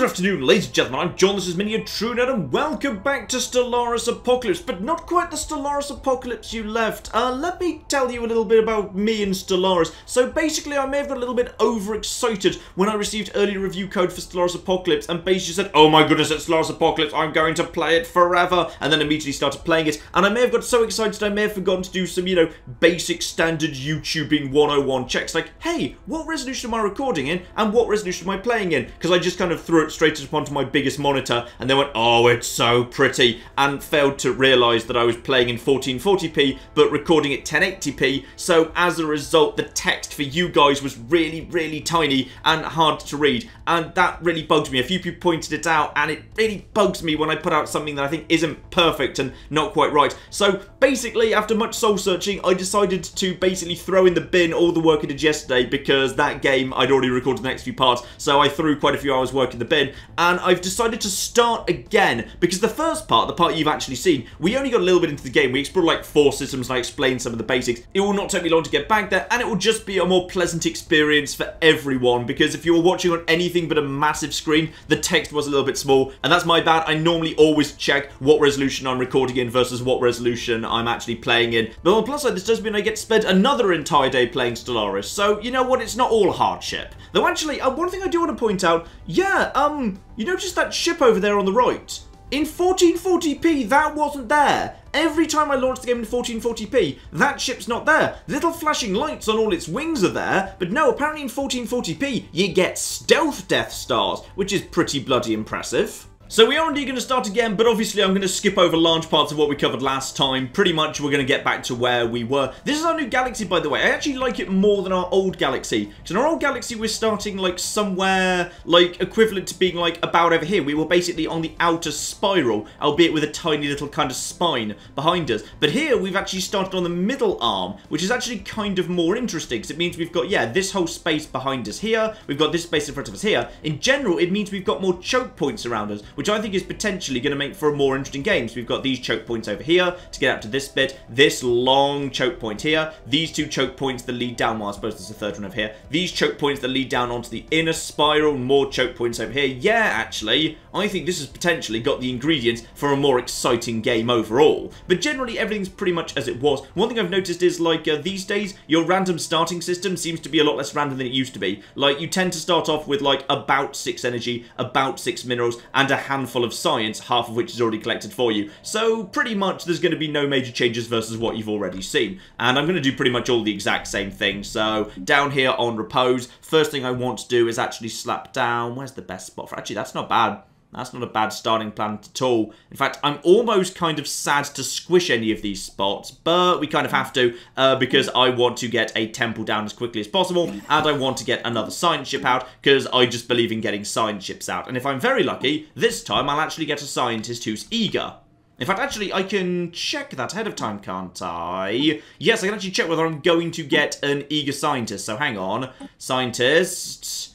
Good afternoon, ladies and gentlemen. I'm John. This is Many A True Nerd, and welcome back to Stellaris Apocalypse. But not quite the Stellaris Apocalypse you left. Uh, let me tell you a little bit about me and Stellaris. So basically, I may have got a little bit overexcited when I received early review code for Stellaris Apocalypse, and basically said, "Oh my goodness, it's Stellaris Apocalypse! I'm going to play it forever!" And then immediately started playing it. And I may have got so excited, I may have forgotten to do some, you know, basic standard YouTubing 101 checks, like, "Hey, what resolution am I recording in, and what resolution am I playing in?" Because I just kind of threw it straight up onto my biggest monitor and then went, oh, it's so pretty, and failed to realise that I was playing in 1440p but recording at 1080p. So as a result, the text for you guys was really, really tiny and hard to read. And that really bugged me. A few people pointed it out, and it really bugs me when I put out something that I think isn't perfect and not quite right. So basically, after much soul searching, I decided to basically throw in the bin all the work I did yesterday because that game I'd already recorded the next few parts. So I threw quite a few hours work in the bin and I've decided to start again because the first part, the part you've actually seen, we only got a little bit into the game. We explored like four systems and I explained some of the basics. It will not take me long to get back there and it will just be a more pleasant experience for everyone because if you were watching on anything but a massive screen, the text was a little bit small and that's my bad. I normally always check what resolution I'm recording in versus what resolution I'm actually playing in. But on the plus side, this does mean I get to spend another entire day playing Stellaris. So, you know what? It's not all hardship. Though actually, uh, one thing I do want to point out, yeah, um, Um, you notice that ship over there on the right? In 1440p, that wasn't there. Every time I launch the game in 1440p, that ship's not there. Little flashing lights on all its wings are there, but no, apparently in 1440p, you get stealth Death Stars, which is pretty bloody impressive. So we are indeed going to start again, but obviously I'm going to skip over large parts of what we covered last time. Pretty much we're going to get back to where we were. This is our new galaxy, by the way. I actually like it more than our old galaxy. Because in our old galaxy, we're starting like somewhere like equivalent to being like about over here. We were basically on the outer spiral, albeit with a tiny little kind of spine behind us. But here we've actually started on the middle arm, which is actually kind of more interesting. Because it means we've got, yeah, this whole space behind us here. We've got this space in front of us here. In general, it means we've got more choke points around us which I think is potentially going to make for a more interesting game. So we've got these choke points over here to get out to this bit, this long choke point here, these two choke points that lead down, well I suppose there's a third one over here, these choke points that lead down onto the inner spiral, more choke points over here. Yeah, actually, I think this has potentially got the ingredients for a more exciting game overall. But generally, everything's pretty much as it was. One thing I've noticed is, like, uh, these days, your random starting system seems to be a lot less random than it used to be. Like, you tend to start off with, like, about six energy, about six minerals, and a handful of science, half of which is already collected for you. So pretty much there's going to be no major changes versus what you've already seen. And I'm going to do pretty much all the exact same thing. So down here on repose, first thing I want to do is actually slap down, where's the best spot for, actually that's not bad. That's not a bad starting plan at all. In fact, I'm almost kind of sad to squish any of these spots, but we kind of have to uh, because I want to get a temple down as quickly as possible, and I want to get another science ship out because I just believe in getting science ships out. And if I'm very lucky, this time I'll actually get a scientist who's eager. In fact, actually, I can check that ahead of time, can't I? Yes, I can actually check whether I'm going to get an eager scientist. So hang on. Scientist...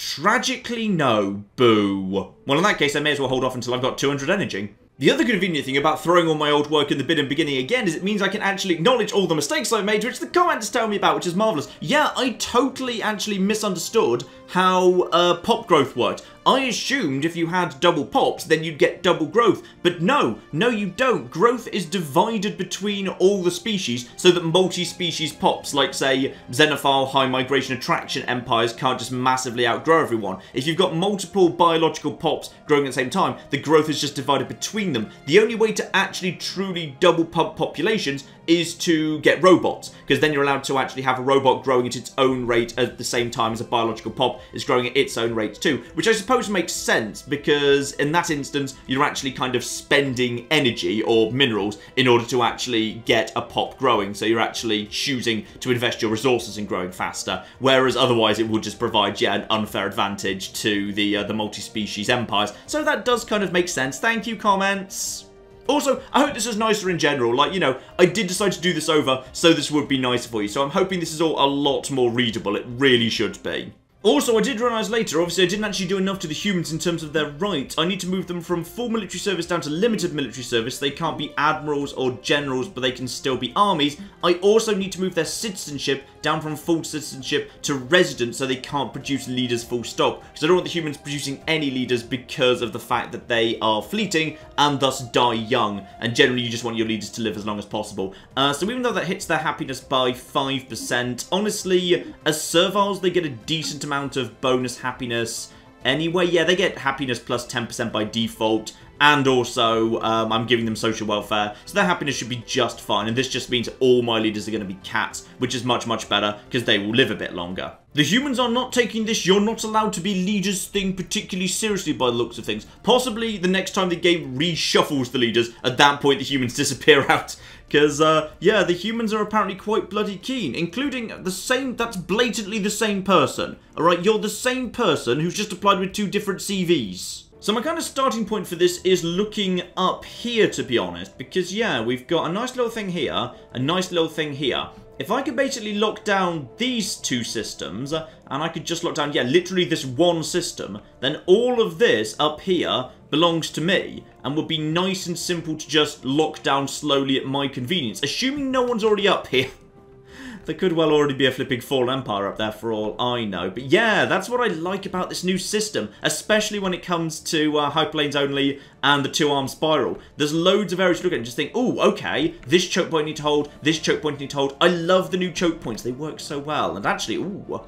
Tragically, no. Boo. Well, in that case, I may as well hold off until I've got 200 energy. The other convenient thing about throwing all my old work in the bin and beginning again is it means I can actually acknowledge all the mistakes I've made, which the comments tell me about, which is marvellous. Yeah, I totally actually misunderstood how uh, pop growth worked. I assumed if you had double pops, then you'd get double growth. But no, no you don't. Growth is divided between all the species so that multi-species pops, like say Xenophile High Migration Attraction Empires can't just massively outgrow everyone. If you've got multiple biological pops growing at the same time, the growth is just divided between them. The only way to actually truly double pop populations is to get robots, because then you're allowed to actually have a robot growing at its own rate at the same time as a biological pop is growing at its own rate too, which I suppose makes sense, because in that instance, you're actually kind of spending energy or minerals in order to actually get a pop growing, so you're actually choosing to invest your resources in growing faster, whereas otherwise it would just provide, yeah, an unfair advantage to the, uh, the multi-species empires. So that does kind of make sense. Thank you, comments. Also, I hope this is nicer in general. Like, you know, I did decide to do this over, so this would be nicer for you. So I'm hoping this is all a lot more readable. It really should be. Also, I did realise later, obviously I didn't actually do enough to the humans in terms of their rights. I need to move them from full military service down to limited military service. They can't be admirals or generals, but they can still be armies. I also need to move their citizenship down from full citizenship to resident so they can't produce leaders full stop. Because I don't want the humans producing any leaders because of the fact that they are fleeting and thus die young. And generally you just want your leaders to live as long as possible. Uh, so even though that hits their happiness by 5%, honestly, as serviles they get a decent amount of bonus happiness anyway. Yeah, they get happiness plus 10% by default, and also um, I'm giving them social welfare, so their happiness should be just fine, and this just means all my leaders are going to be cats, which is much, much better, because they will live a bit longer. The humans are not taking this you're not allowed to be leaders thing particularly seriously by the looks of things. Possibly the next time the game reshuffles the leaders, at that point the humans disappear out. Because, uh, yeah, the humans are apparently quite bloody keen, including the same, that's blatantly the same person. Alright, you're the same person who's just applied with two different CVs. So my kind of starting point for this is looking up here, to be honest, because, yeah, we've got a nice little thing here, a nice little thing here. If I could basically lock down these two systems, and I could just lock down, yeah, literally this one system, then all of this up here belongs to me and would be nice and simple to just lock down slowly at my convenience, assuming no one's already up here. there could well already be a flipping Fallen Empire up there for all I know. But yeah, that's what I like about this new system, especially when it comes to uh, Hyperlanes Only and the two-arm spiral. There's loads of areas to look at and just think, oh, okay, this choke point need to hold, this choke point need to hold. I love the new choke points. They work so well. And actually, ooh,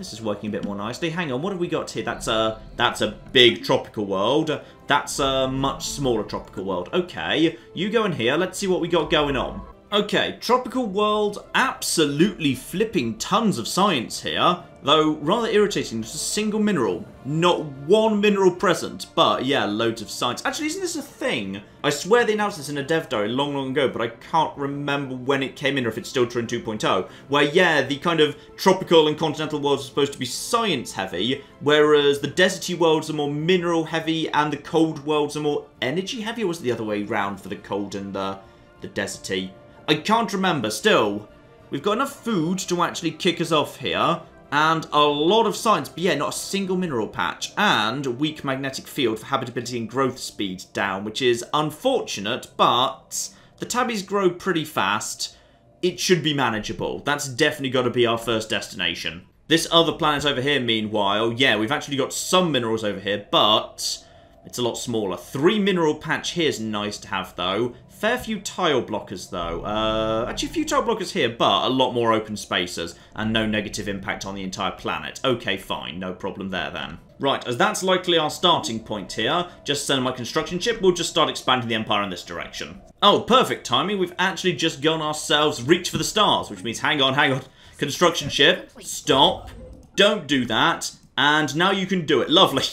this is working a bit more nicely. Hang on, what have we got here? That's a that's a big tropical world. That's a much smaller tropical world. Okay, you go in here. Let's see what we got going on. Okay, tropical world, absolutely flipping tons of science here. Though, rather irritating, just a single mineral. Not one mineral present, but yeah, loads of science. Actually, isn't this a thing? I swear they announced this in a dev diary long, long ago, but I can't remember when it came in or if it's still true in 2.0. Where, yeah, the kind of tropical and continental worlds are supposed to be science heavy, whereas the deserty worlds are more mineral heavy and the cold worlds are more energy heavy, or was it the other way around for the cold and the, the deserty? I can't remember. Still, we've got enough food to actually kick us off here. And a lot of science, but yeah, not a single mineral patch. And weak magnetic field for habitability and growth speed down, which is unfortunate, but the tabbies grow pretty fast. It should be manageable. That's definitely got to be our first destination. This other planet over here, meanwhile, yeah, we've actually got some minerals over here, but it's a lot smaller. Three mineral patch here is nice to have, though. Fair few tile blockers, though. Uh, actually, a few tile blockers here, but a lot more open spaces and no negative impact on the entire planet. Okay, fine. No problem there, then. Right, as that's likely our starting point here, just send my construction ship, we'll just start expanding the Empire in this direction. Oh, perfect timing. We've actually just gone ourselves reach for the stars, which means hang on, hang on. Construction ship, stop. Don't do that. And now you can do it. Lovely.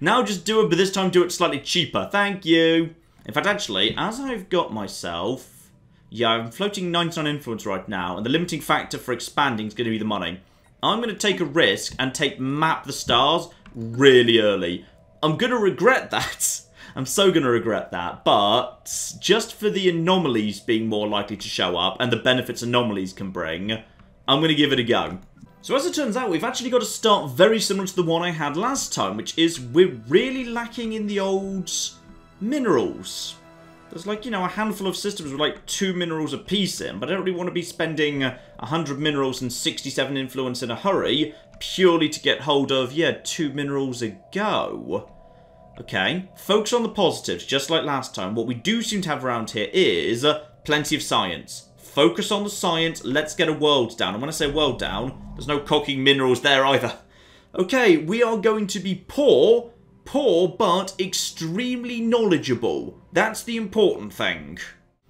Now just do it, but this time do it slightly cheaper. Thank you. In fact, actually, as I've got myself... Yeah, I'm floating 99 influence right now, and the limiting factor for expanding is going to be the money. I'm going to take a risk and take Map the Stars really early. I'm going to regret that. I'm so going to regret that, but just for the anomalies being more likely to show up and the benefits anomalies can bring, I'm going to give it a go. So as it turns out, we've actually got a start very similar to the one I had last time, which is we're really lacking in the old minerals. There's like, you know, a handful of systems with like two minerals a piece in, but I don't really want to be spending 100 minerals and 67 influence in a hurry purely to get hold of, yeah, two minerals a go. Okay, focus on the positives, just like last time. What we do seem to have around here is uh, plenty of science. Focus on the science, let's get a world down. And when I say world down, there's no cocking minerals there either. Okay, we are going to be poor Poor, but extremely knowledgeable. That's the important thing.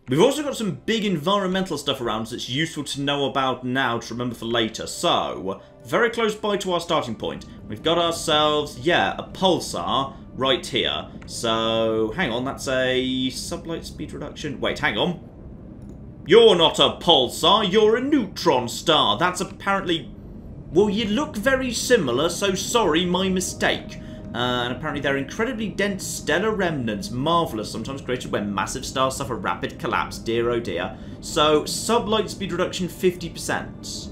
We've also got some big environmental stuff around that's useful to know about now to remember for later. So, very close by to our starting point. We've got ourselves, yeah, a pulsar right here. So, hang on, that's a sublight speed reduction. Wait, hang on. You're not a pulsar, you're a neutron star. That's apparently... Well, you look very similar, so sorry, my mistake. And apparently they're incredibly dense stellar remnants, marvellous, sometimes created when massive stars suffer rapid collapse, dear oh dear. So, sublight speed reduction 50%.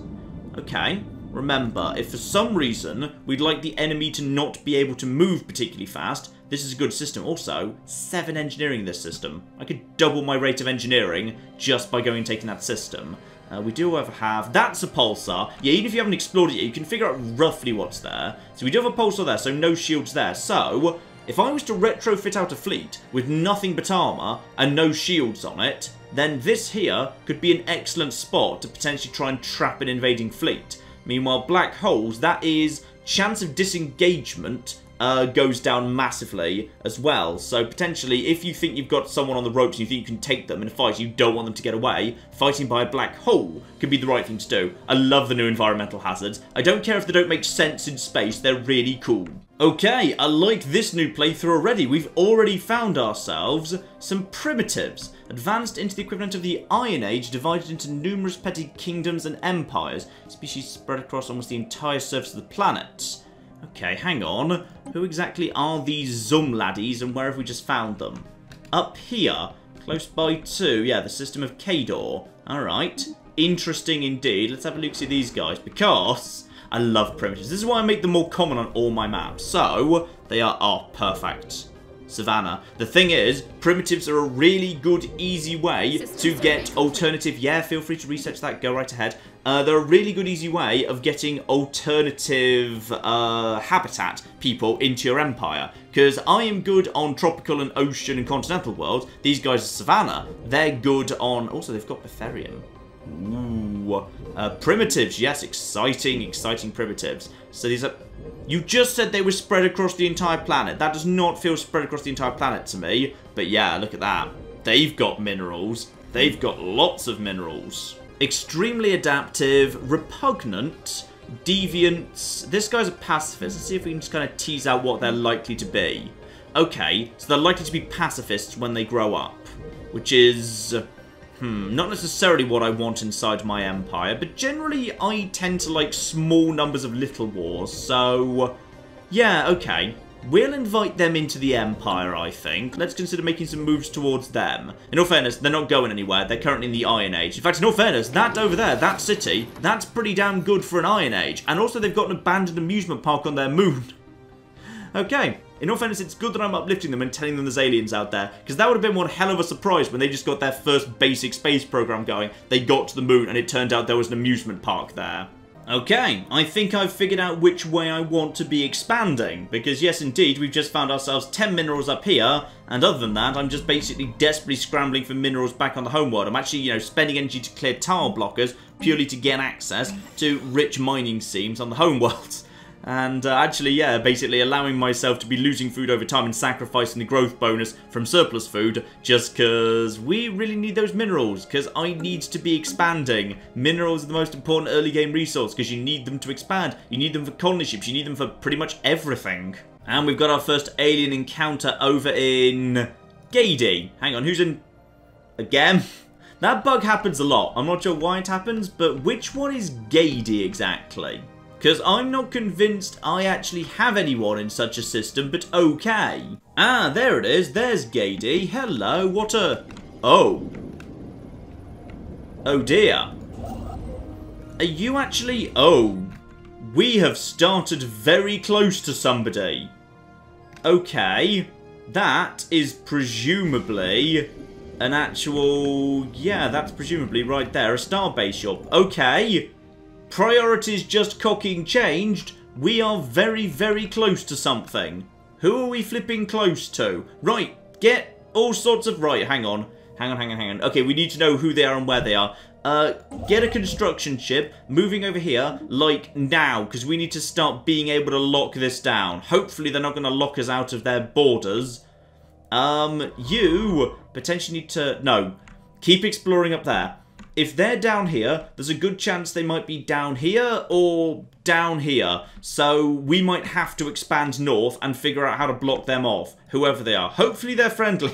Okay, remember, if for some reason we'd like the enemy to not be able to move particularly fast, this is a good system. Also, 7 engineering this system. I could double my rate of engineering just by going and taking that system. Uh, we do ever have... That's a pulsar. Yeah, even if you haven't explored it yet, you can figure out roughly what's there. So we do have a pulsar there, so no shields there. So, if I was to retrofit out a fleet with nothing but armour and no shields on it, then this here could be an excellent spot to potentially try and trap an invading fleet. Meanwhile, black holes, that is chance of disengagement uh, goes down massively as well. So potentially, if you think you've got someone on the ropes and you think you can take them in a fight, you don't want them to get away, fighting by a black hole could be the right thing to do. I love the new environmental hazards. I don't care if they don't make sense in space, they're really cool. Okay, I like this new playthrough already. We've already found ourselves some primitives, advanced into the equivalent of the Iron Age, divided into numerous petty kingdoms and empires, species spread across almost the entire surface of the planet. Okay, hang on. Who exactly are these Zum laddies and where have we just found them? Up here, close by to, yeah, the system of Kador. Alright, interesting indeed. Let's have a look at these guys because I love primitives. This is why I make them more common on all my maps. So, they are, oh, perfect. Savannah. The thing is, primitives are a really good, easy way to get alternative... Yeah, feel free to research that. Go right ahead. Uh, they're a really good, easy way of getting alternative uh, habitat people into your empire. Because I am good on tropical and ocean and continental world. These guys are savannah. They're good on... Also, they've got Betharian. Ooh. Uh, primitives, yes, exciting, exciting primitives. So these are... You just said they were spread across the entire planet. That does not feel spread across the entire planet to me. But yeah, look at that. They've got minerals. They've got lots of minerals. Extremely adaptive, repugnant, deviants. This guy's a pacifist. Let's see if we can just kind of tease out what they're likely to be. Okay, so they're likely to be pacifists when they grow up. Which is Hmm, not necessarily what I want inside my empire, but generally I tend to like small numbers of little wars, so... Yeah, okay. We'll invite them into the Empire, I think. Let's consider making some moves towards them. In all fairness, they're not going anywhere. They're currently in the Iron Age. In fact, in all fairness, that over there, that city, that's pretty damn good for an Iron Age. And also, they've got an abandoned amusement park on their moon. okay, in all fairness, it's good that I'm uplifting them and telling them there's aliens out there, because that would have been one hell of a surprise when they just got their first basic space program going. They got to the moon and it turned out there was an amusement park there. Okay, I think I've figured out which way I want to be expanding, because yes indeed, we've just found ourselves 10 minerals up here, and other than that, I'm just basically desperately scrambling for minerals back on the homeworld. I'm actually, you know, spending energy to clear tile blockers, purely to get access to rich mining seams on the homeworld. And uh, actually, yeah, basically allowing myself to be losing food over time and sacrificing the growth bonus from surplus food just because we really need those minerals because I need to be expanding. Minerals are the most important early game resource because you need them to expand. You need them for colony ships. You need them for pretty much everything. And we've got our first alien encounter over in Gady. Hang on, who's in... Again? That bug happens a lot. I'm not sure why it happens, but which one is Gady exactly? Because I'm not convinced I actually have anyone in such a system, but okay. Ah, there it is. There's Gady. Hello, what a... Oh. Oh dear. Are you actually... Oh. We have started very close to somebody. Okay. That is presumably an actual... Yeah, that's presumably right there. A starbase shop. Okay priorities just cocking changed, we are very, very close to something. Who are we flipping close to? Right, get all sorts of... Right, hang on. Hang on, hang on, hang on. Okay, we need to know who they are and where they are. Uh, get a construction ship, moving over here, like, now, because we need to start being able to lock this down. Hopefully they're not going to lock us out of their borders. Um, you potentially need to... No, keep exploring up there if they're down here, there's a good chance they might be down here or down here. So we might have to expand north and figure out how to block them off, whoever they are. Hopefully they're friendly.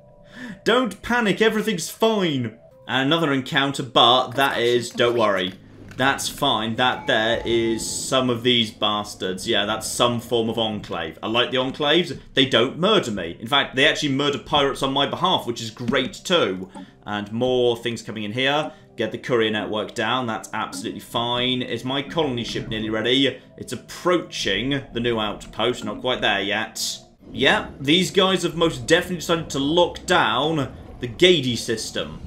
don't panic, everything's fine. And another encounter, but that is, don't worry. That's fine. That there is some of these bastards. Yeah, that's some form of enclave. I like the enclaves. They don't murder me. In fact, they actually murder pirates on my behalf, which is great too. And more things coming in here. Get the courier network down. That's absolutely fine. Is my colony ship nearly ready? It's approaching the new outpost. Not quite there yet. Yeah, these guys have most definitely decided to lock down the Gady system.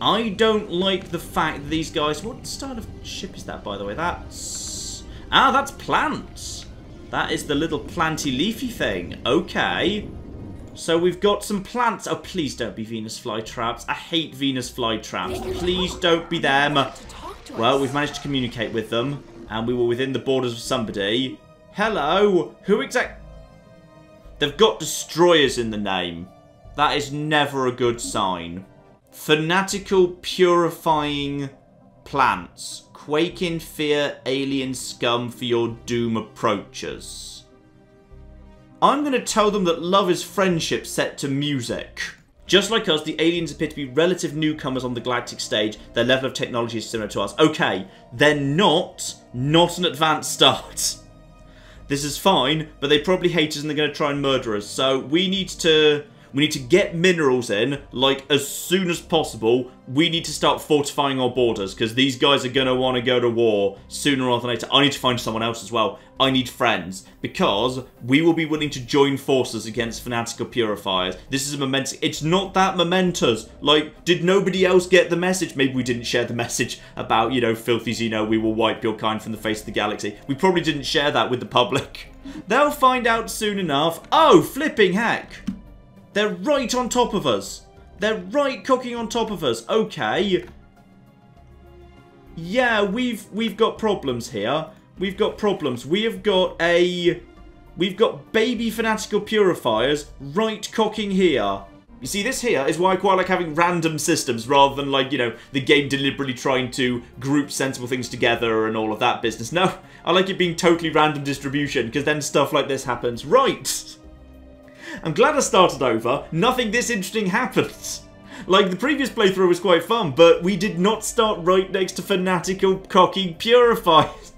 I don't like the fact that these guys... What style of ship is that, by the way? That's... Ah, that's plants. That is the little planty leafy thing. Okay. So we've got some plants. Oh, please don't be Venus flytraps. I hate Venus flytraps. Please don't be them. Well, we've managed to communicate with them. And we were within the borders of somebody. Hello? Who exact... They've got destroyers in the name. That is never a good sign. Fanatical purifying plants. Quake in fear, alien scum for your doom approaches. I'm going to tell them that love is friendship set to music. Just like us, the aliens appear to be relative newcomers on the galactic stage. Their level of technology is similar to us. Okay, they're not, not an advanced start. This is fine, but they probably hate us and they're going to try and murder us. So we need to we need to get minerals in, like, as soon as possible. We need to start fortifying our borders, because these guys are going to want to go to war sooner rather than later. I need to find someone else as well. I need friends, because we will be willing to join forces against fanatical purifiers. This is a momentous... It's not that momentous. Like, did nobody else get the message? Maybe we didn't share the message about, you know, filthy Xeno, we will wipe your kind from the face of the galaxy. We probably didn't share that with the public. They'll find out soon enough. Oh, flipping heck. They're right on top of us. They're right cooking on top of us. Okay. Yeah, we've we've got problems here. We've got problems. We have got a... We've got baby fanatical purifiers right cocking here. You see, this here is why I quite like having random systems rather than, like, you know, the game deliberately trying to group sensible things together and all of that business. No, I like it being totally random distribution because then stuff like this happens. Right. I'm glad I started over. Nothing this interesting happens. Like, the previous playthrough was quite fun, but we did not start right next to fanatical cocky purifiers.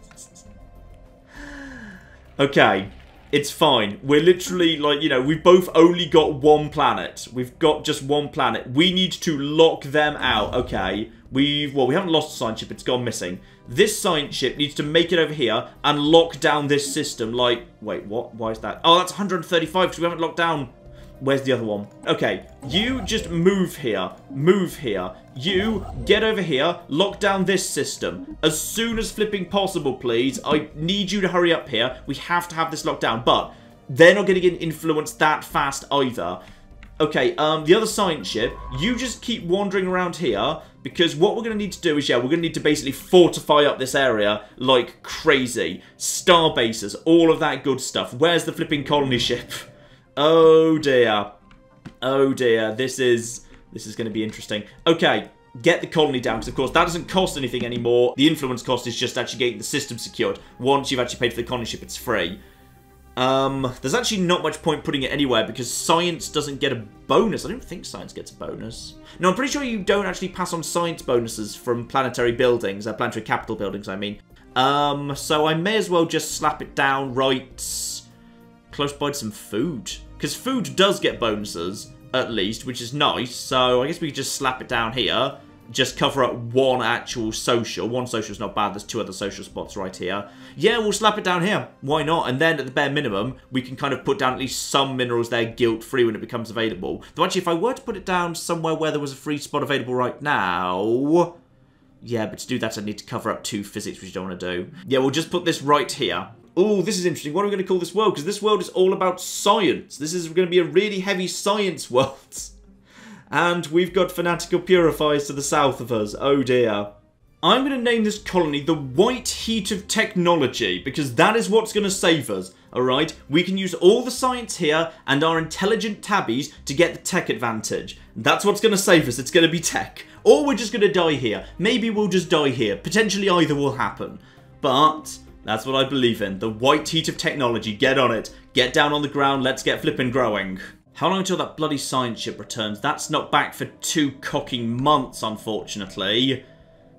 okay, it's fine. We're literally, like, you know, we've both only got one planet. We've got just one planet. We need to lock them out, okay? We've, well, we haven't lost a science ship, it's gone missing. This science ship needs to make it over here and lock down this system. Like, wait, what? Why is that? Oh, that's 135 because we haven't locked down. Where's the other one? Okay, you just move here. Move here. You get over here, lock down this system. As soon as flipping possible, please. I need you to hurry up here. We have to have this locked down, but they're not going to get influenced that fast either. Okay, um, the other science ship, you just keep wandering around here, because what we're going to need to do is, yeah, we're going to need to basically fortify up this area like crazy. Star bases, all of that good stuff. Where's the flipping colony ship? Oh dear. Oh dear, this is, this is going to be interesting. Okay, get the colony down, because of course that doesn't cost anything anymore. The influence cost is just actually getting the system secured. Once you've actually paid for the colony ship, it's free. Um, there's actually not much point putting it anywhere because science doesn't get a bonus. I don't think science gets a bonus. No, I'm pretty sure you don't actually pass on science bonuses from planetary buildings, uh, planetary capital buildings, I mean. Um, so I may as well just slap it down right close by to some food. Because food does get bonuses, at least, which is nice. So I guess we could just slap it down here just cover up one actual social. One social is not bad. There's two other social spots right here. Yeah, we'll slap it down here. Why not? And then at the bare minimum, we can kind of put down at least some minerals there guilt-free when it becomes available. Though actually, if I were to put it down somewhere where there was a free spot available right now... Yeah, but to do that, I need to cover up two physics, which I don't want to do. Yeah, we'll just put this right here. Oh, this is interesting. What are we going to call this world? Because this world is all about science. This is going to be a really heavy science world. And we've got fanatical purifiers to the south of us. Oh dear. I'm going to name this colony the White Heat of Technology, because that is what's going to save us, alright? We can use all the science here and our intelligent tabbies to get the tech advantage. That's what's going to save us, it's going to be tech. Or we're just going to die here. Maybe we'll just die here. Potentially either will happen. But, that's what I believe in. The White Heat of Technology. Get on it. Get down on the ground, let's get flipping growing. How long until that bloody science ship returns? That's not back for two cocking months, unfortunately.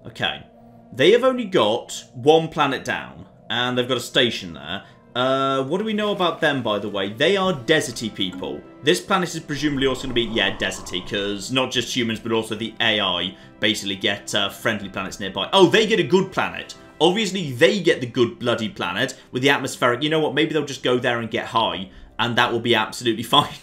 Okay. They have only got one planet down, and they've got a station there. Uh, what do we know about them, by the way? They are deserty people. This planet is presumably also going to be, yeah, deserty, because not just humans, but also the AI basically get uh, friendly planets nearby. Oh, they get a good planet. Obviously, they get the good bloody planet with the atmospheric. You know what? Maybe they'll just go there and get high, and that will be absolutely fine.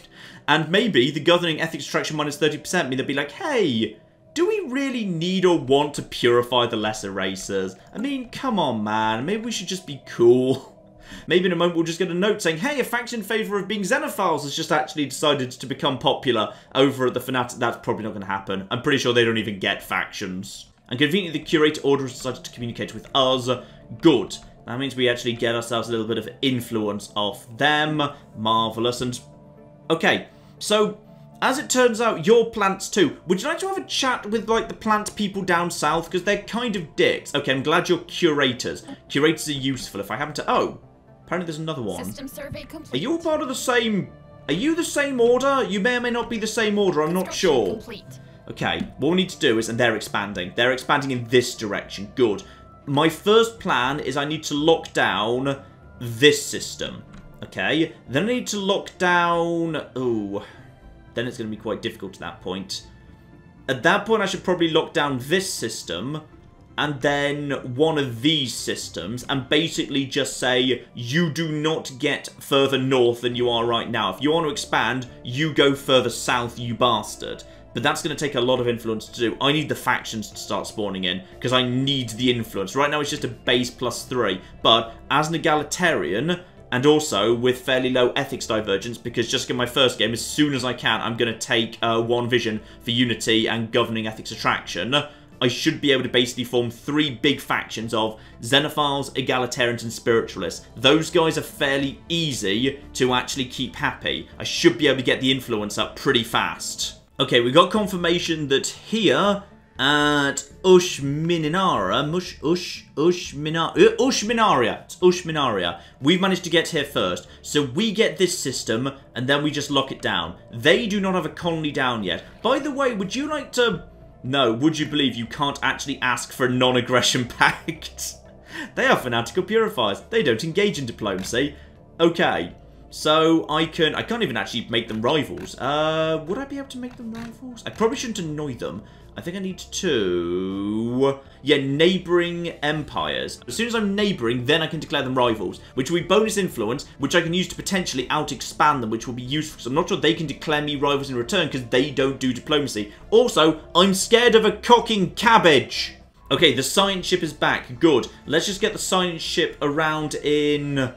And maybe the governing ethics attraction minus 30% mean they'll be like, hey, do we really need or want to purify the lesser races? I mean, come on, man. Maybe we should just be cool. Maybe in a moment we'll just get a note saying, hey, a faction in favour of being Xenophiles has just actually decided to become popular over at the Fnatic. That's probably not going to happen. I'm pretty sure they don't even get factions. And conveniently, the Curator Order has decided to communicate with us. Good. That means we actually get ourselves a little bit of influence off them. Marvellous. And, okay, so as it turns out, your plants too. Would you like to have a chat with, like, the plant people down south? Because they're kind of dicks. Okay, I'm glad you're curators. Curators are useful. If I happen to... Oh, apparently there's another one. System survey complete. Are you all part of the same... Are you the same order? You may or may not be the same order. I'm not sure. Complete. Okay, what we need to do is... And they're expanding. They're expanding in this direction. Good. My first plan is I need to lock down this system. Okay? Then I need to lock down... Ooh then it's going to be quite difficult at that point. At that point, I should probably lock down this system and then one of these systems and basically just say, you do not get further north than you are right now. If you want to expand, you go further south, you bastard. But that's going to take a lot of influence to do. I need the factions to start spawning in, because I need the influence. Right now it's just a base plus three. But as an egalitarian, and also with fairly low ethics divergence because just in my first game, as soon as I can, I'm going to take uh, one vision for unity and governing ethics attraction. I should be able to basically form three big factions of Xenophiles, Egalitarians, and Spiritualists. Those guys are fairly easy to actually keep happy. I should be able to get the influence up pretty fast. Okay, we got confirmation that here at Ushminara, Mush, Ush, Ushminar, uh, Ushminaria, it's Ushminaria. We've managed to get here first, so we get this system, and then we just lock it down. They do not have a colony down yet. By the way, would you like to... No, would you believe you can't actually ask for a non-aggression pact? they are fanatical purifiers. They don't engage in diplomacy. Okay, so I can... I can't even actually make them rivals. Uh, would I be able to make them rivals? I probably shouldn't annoy them. I think I need to... Yeah, neighbouring empires. As soon as I'm neighbouring, then I can declare them rivals, which will be bonus influence, which I can use to potentially out-expand them, which will be useful. So I'm not sure they can declare me rivals in return, because they don't do diplomacy. Also, I'm scared of a cocking cabbage! Okay, the science ship is back. Good. Let's just get the science ship around in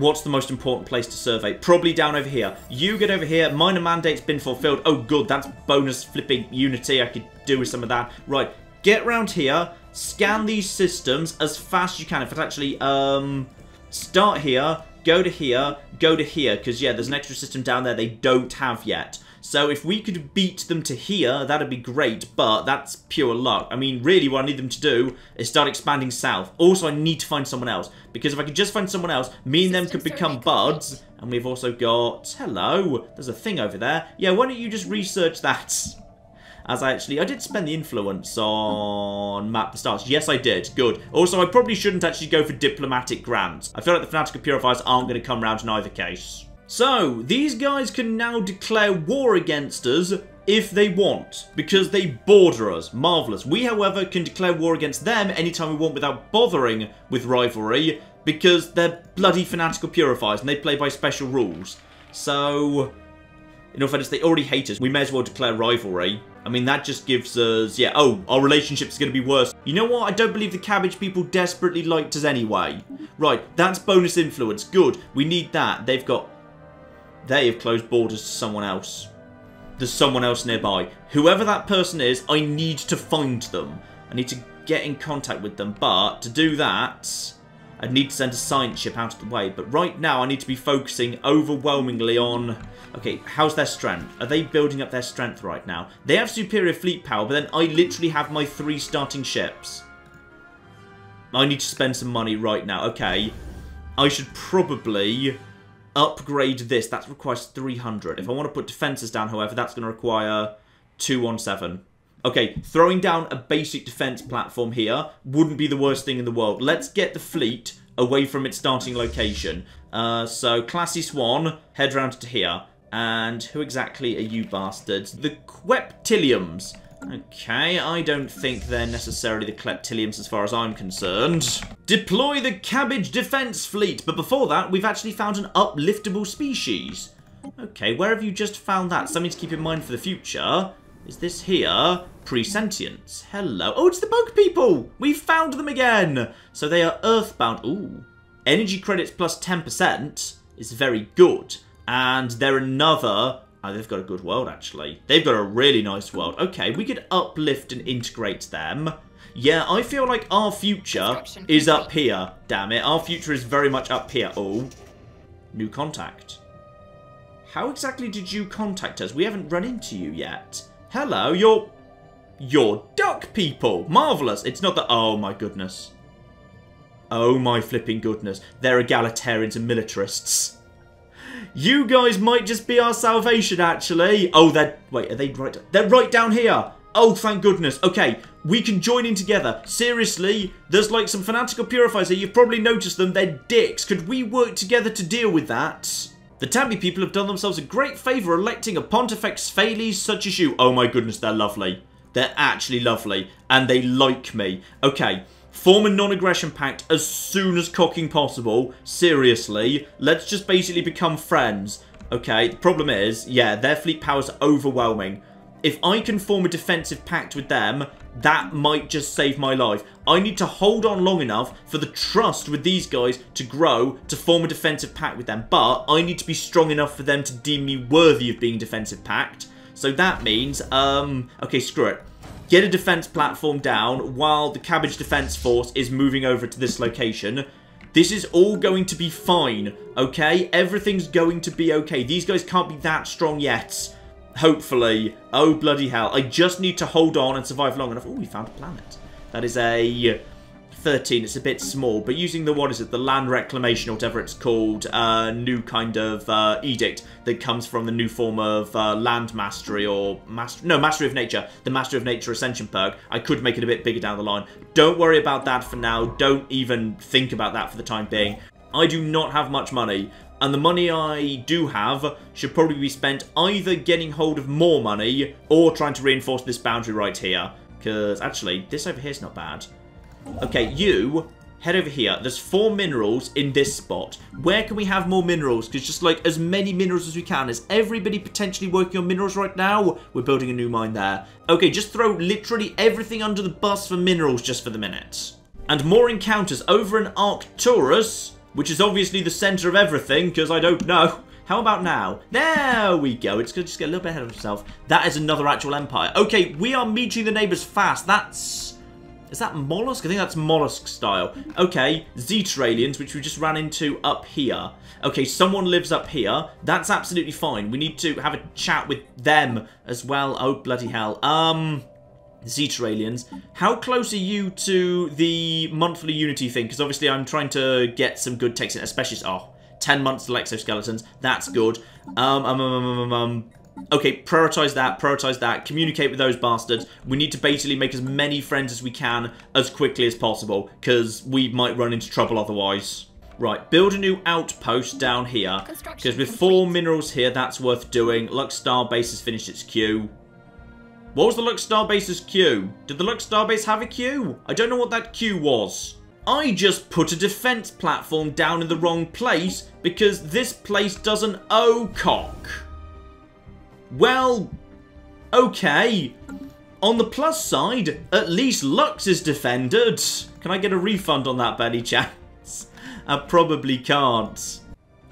what's the most important place to survey? Probably down over here. You get over here. Minor mandate's been fulfilled. Oh, good. That's bonus flipping unity. I could do with some of that. Right. Get around here. Scan these systems as fast as you can. If it's actually, um, start here, go to here, go to here. Because, yeah, there's an extra system down there they don't have yet. So if we could beat them to here, that'd be great, but that's pure luck. I mean, really what I need them to do is start expanding south. Also, I need to find someone else, because if I could just find someone else, me and them could become buds, and we've also got... Hello, there's a thing over there. Yeah, why don't you just research that? As I actually, I did spend the influence on Map the Stars. Yes, I did. Good. Also, I probably shouldn't actually go for diplomatic grants. I feel like the Fanatical Purifiers aren't going to come round in either case. So, these guys can now declare war against us if they want, because they border us. Marvellous. We, however, can declare war against them anytime we want without bothering with rivalry, because they're bloody fanatical purifiers and they play by special rules. So, in all fairness, they already hate us. We may as well declare rivalry. I mean, that just gives us, yeah, oh, our relationship's going to be worse. You know what? I don't believe the cabbage people desperately liked us anyway. Right, that's bonus influence. Good. We need that. They've got they have closed borders to someone else. There's someone else nearby. Whoever that person is, I need to find them. I need to get in contact with them. But to do that, I need to send a science ship out of the way. But right now, I need to be focusing overwhelmingly on... Okay, how's their strength? Are they building up their strength right now? They have superior fleet power, but then I literally have my three starting ships. I need to spend some money right now. Okay, I should probably upgrade this, that requires 300. If I want to put defences down, however, that's going to require 217. Okay, throwing down a basic defence platform here wouldn't be the worst thing in the world. Let's get the fleet away from its starting location. Uh, so, Classy Swan, head round to here. And who exactly are you bastards? The Queptiliums. Okay, I don't think they're necessarily the Kleptiliums as far as I'm concerned. Deploy the Cabbage Defense Fleet, but before that, we've actually found an upliftable species. Okay, where have you just found that? Something to keep in mind for the future. Is this here? Pre-sentience. Hello. Oh, it's the bug people! We've found them again! So they are earthbound. Ooh. Energy credits plus 10% is very good. And they're another... Oh, they've got a good world, actually. They've got a really nice world. Okay, we could uplift and integrate them. Yeah, I feel like our future is up here. Damn it. Our future is very much up here. Oh. New contact. How exactly did you contact us? We haven't run into you yet. Hello, you're... You're duck people. Marvellous. It's not that... Oh, my goodness. Oh, my flipping goodness. They're egalitarians and militarists. You guys might just be our salvation, actually. Oh, they're... Wait, are they right... They're right down here. Oh, thank goodness. Okay, we can join in together. Seriously, there's like some fanatical purifiers here. You've probably noticed them. They're dicks. Could we work together to deal with that? The Tabby people have done themselves a great favour electing a Pontifex Thales such as you. Oh my goodness, they're lovely. They're actually lovely. And they like me. Okay, form a non-aggression pact as soon as cocking possible. Seriously, let's just basically become friends. Okay, the problem is, yeah, their fleet power's overwhelming if I can form a defensive pact with them, that might just save my life. I need to hold on long enough for the trust with these guys to grow to form a defensive pact with them. But I need to be strong enough for them to deem me worthy of being defensive pact. So that means, um, okay, screw it. Get a defense platform down while the Cabbage Defense Force is moving over to this location. This is all going to be fine, okay? Everything's going to be okay. These guys can't be that strong yet. Hopefully. Oh, bloody hell. I just need to hold on and survive long enough. Oh, we found a planet. That is a 13. It's a bit small, but using the, what is it, the land reclamation, or whatever it's called, uh, new kind of uh, edict that comes from the new form of uh, land mastery, or, master no, mastery of nature, the mastery of nature ascension perk. I could make it a bit bigger down the line. Don't worry about that for now. Don't even think about that for the time being. I do not have much money, and the money I do have should probably be spent either getting hold of more money or trying to reinforce this boundary right here. Because, actually, this over here is not bad. Okay, you, head over here. There's four minerals in this spot. Where can we have more minerals? Because just like as many minerals as we can. Is everybody potentially working on minerals right now? We're building a new mine there. Okay, just throw literally everything under the bus for minerals just for the minute. And more encounters over in Arcturus which is obviously the centre of everything, because I don't know. How about now? There we go. It's going to just get a little bit ahead of himself. That is another actual empire. Okay, we are meeting the neighbours fast. That's... Is that mollusk? I think that's mollusk style. Okay, Zeta aliens, which we just ran into up here. Okay, someone lives up here. That's absolutely fine. We need to have a chat with them as well. Oh, bloody hell. Um... Zeta aliens. How close are you to the monthly Unity thing? Because obviously I'm trying to get some good takes in, especially... Oh, 10 months to exoskeletons. That's good. Um, um, um, um, um, Okay, prioritize that, prioritize that, communicate with those bastards. We need to basically make as many friends as we can as quickly as possible, because we might run into trouble otherwise. Right, build a new outpost down here, because with four minerals here, that's worth doing. Lux Star Base has finished its queue. What was the Lux Star Base's queue? Did the Lux Star Base have a queue? I don't know what that queue was. I just put a defense platform down in the wrong place because this place doesn't owe cock. Well, okay. On the plus side, at least Lux is defended. Can I get a refund on that, Benny chance? I probably can't.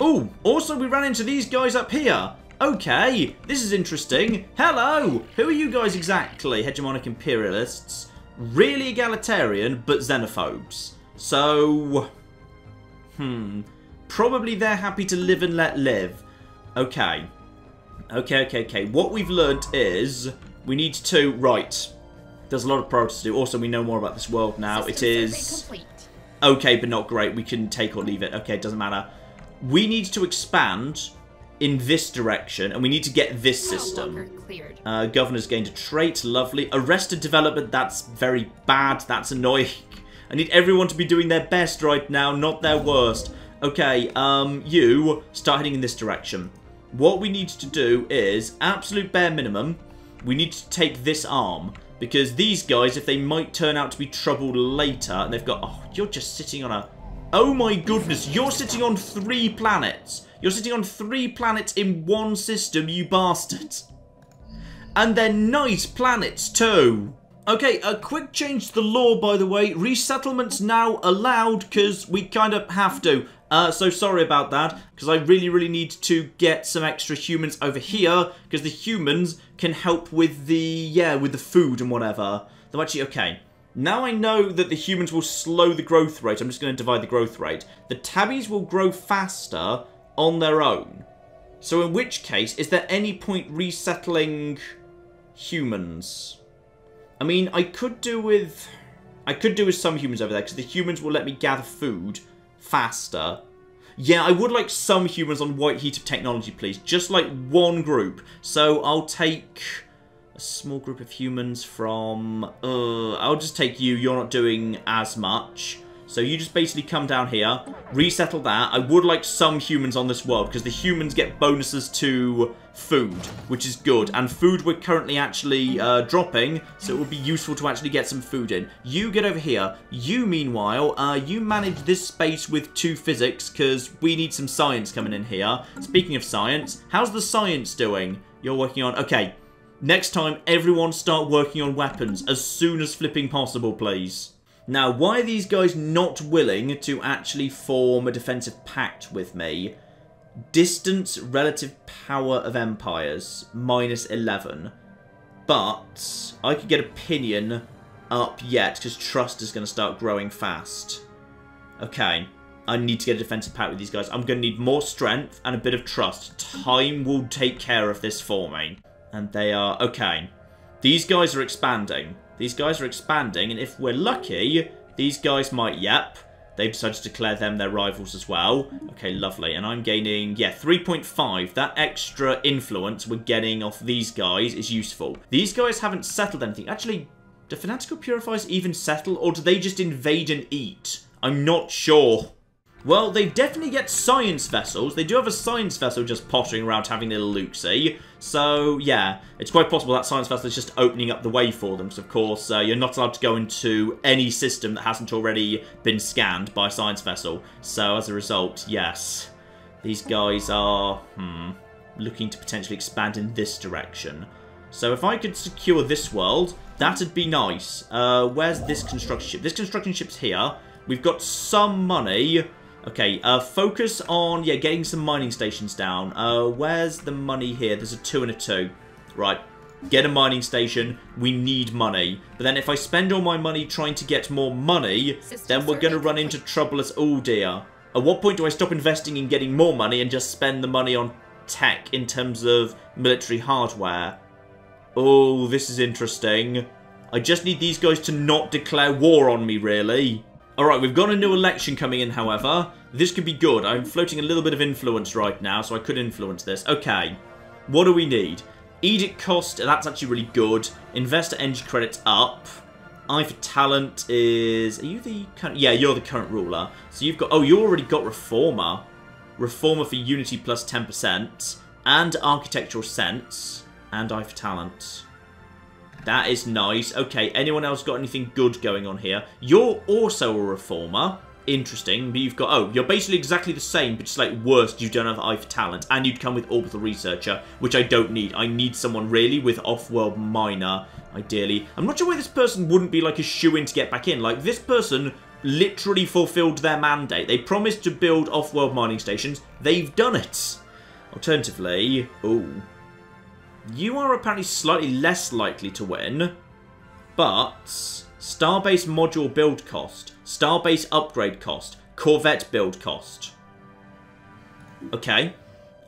Oh, also we ran into these guys up here. Okay, this is interesting. Hello! Who are you guys exactly? Hegemonic imperialists. Really egalitarian, but xenophobes. So... Hmm. Probably they're happy to live and let live. Okay. Okay, okay, okay. What we've learned is we need to... Right. There's a lot of progress to do. Also, we know more about this world now. It is... Okay, but not great. We can take or leave it. Okay, it doesn't matter. We need to expand in this direction, and we need to get this system. Uh, governor's gained a trait, lovely. Arrested development, that's very bad, that's annoying. I need everyone to be doing their best right now, not their worst. Okay, um, you start heading in this direction. What we need to do is, absolute bare minimum, we need to take this arm. Because these guys, if they might turn out to be trouble later, and they've got... Oh, you're just sitting on a... Oh my goodness, you're sitting on three planets. You're sitting on three planets in one system, you bastard. And they're nice planets too. Okay, a quick change to the law, by the way. Resettlement's now allowed because we kind of have to. Uh, so sorry about that, because I really, really need to get some extra humans over here, because the humans can help with the, yeah, with the food and whatever. They're actually, okay. Now I know that the humans will slow the growth rate, I'm just going to divide the growth rate. The tabbies will grow faster on their own. So in which case, is there any point resettling humans? I mean, I could do with... I could do with some humans over there, because the humans will let me gather food faster. Yeah, I would like some humans on White Heat of Technology, please. Just like one group. So I'll take a small group of humans from... Uh, I'll just take you. You're not doing as much. So you just basically come down here, resettle that. I would like some humans on this world because the humans get bonuses to food, which is good. And food we're currently actually uh, dropping, so it would be useful to actually get some food in. You get over here. You, meanwhile, uh, you manage this space with two physics because we need some science coming in here. Speaking of science, how's the science doing? You're working on... Okay, next time, everyone start working on weapons as soon as flipping possible, please. Now, why are these guys not willing to actually form a defensive pact with me? Distance relative power of empires, minus 11. But I could get opinion up yet, because trust is going to start growing fast. Okay, I need to get a defensive pact with these guys. I'm going to need more strength and a bit of trust. Time will take care of this for me. And they are... Okay. These guys are expanding. These guys are expanding, and if we're lucky, these guys might, yep, they've decided to declare them their rivals as well. Okay, lovely. And I'm gaining, yeah, 3.5. That extra influence we're getting off these guys is useful. These guys haven't settled anything. Actually, do fanatical purifiers even settle, or do they just invade and eat? I'm not sure. Well, they definitely get science vessels. They do have a science vessel just pottering around having little Luxie. So, yeah, it's quite possible that science vessel is just opening up the way for them. So, of course, uh, you're not allowed to go into any system that hasn't already been scanned by a science vessel. So, as a result, yes, these guys are, hmm, looking to potentially expand in this direction. So if I could secure this world, that'd be nice. Uh, where's this construction ship? This construction ship's here. We've got some money. Okay, uh, focus on, yeah, getting some mining stations down. Uh, where's the money here? There's a two and a two. Right, get a mining station. We need money. But then if I spend all my money trying to get more money, then we're going to run into trouble as, oh dear. At what point do I stop investing in getting more money and just spend the money on tech in terms of military hardware? Oh, this is interesting. I just need these guys to not declare war on me, really. Alright, we've got a new election coming in, however. This could be good. I'm floating a little bit of influence right now, so I could influence this. Okay, what do we need? Edict cost, that's actually really good. Investor energy credits up. Eye for talent is... Are you the current... Yeah, you're the current ruler. So you've got... Oh, you already got Reformer. Reformer for Unity plus 10%. And Architectural Sense. And Eye for Talent. That is nice. Okay, anyone else got anything good going on here? You're also a reformer. Interesting, but you've got... Oh, you're basically exactly the same, but just like worse, you don't have eye for talent. And you'd come with Orbital Researcher, which I don't need. I need someone really with Off-World Miner, ideally. I'm not sure why this person wouldn't be like a shoe-in to get back in. Like, this person literally fulfilled their mandate. They promised to build off-world mining stations. They've done it. Alternatively... Ooh... You are apparently slightly less likely to win, but Starbase module build cost, Starbase upgrade cost, Corvette build cost. Okay.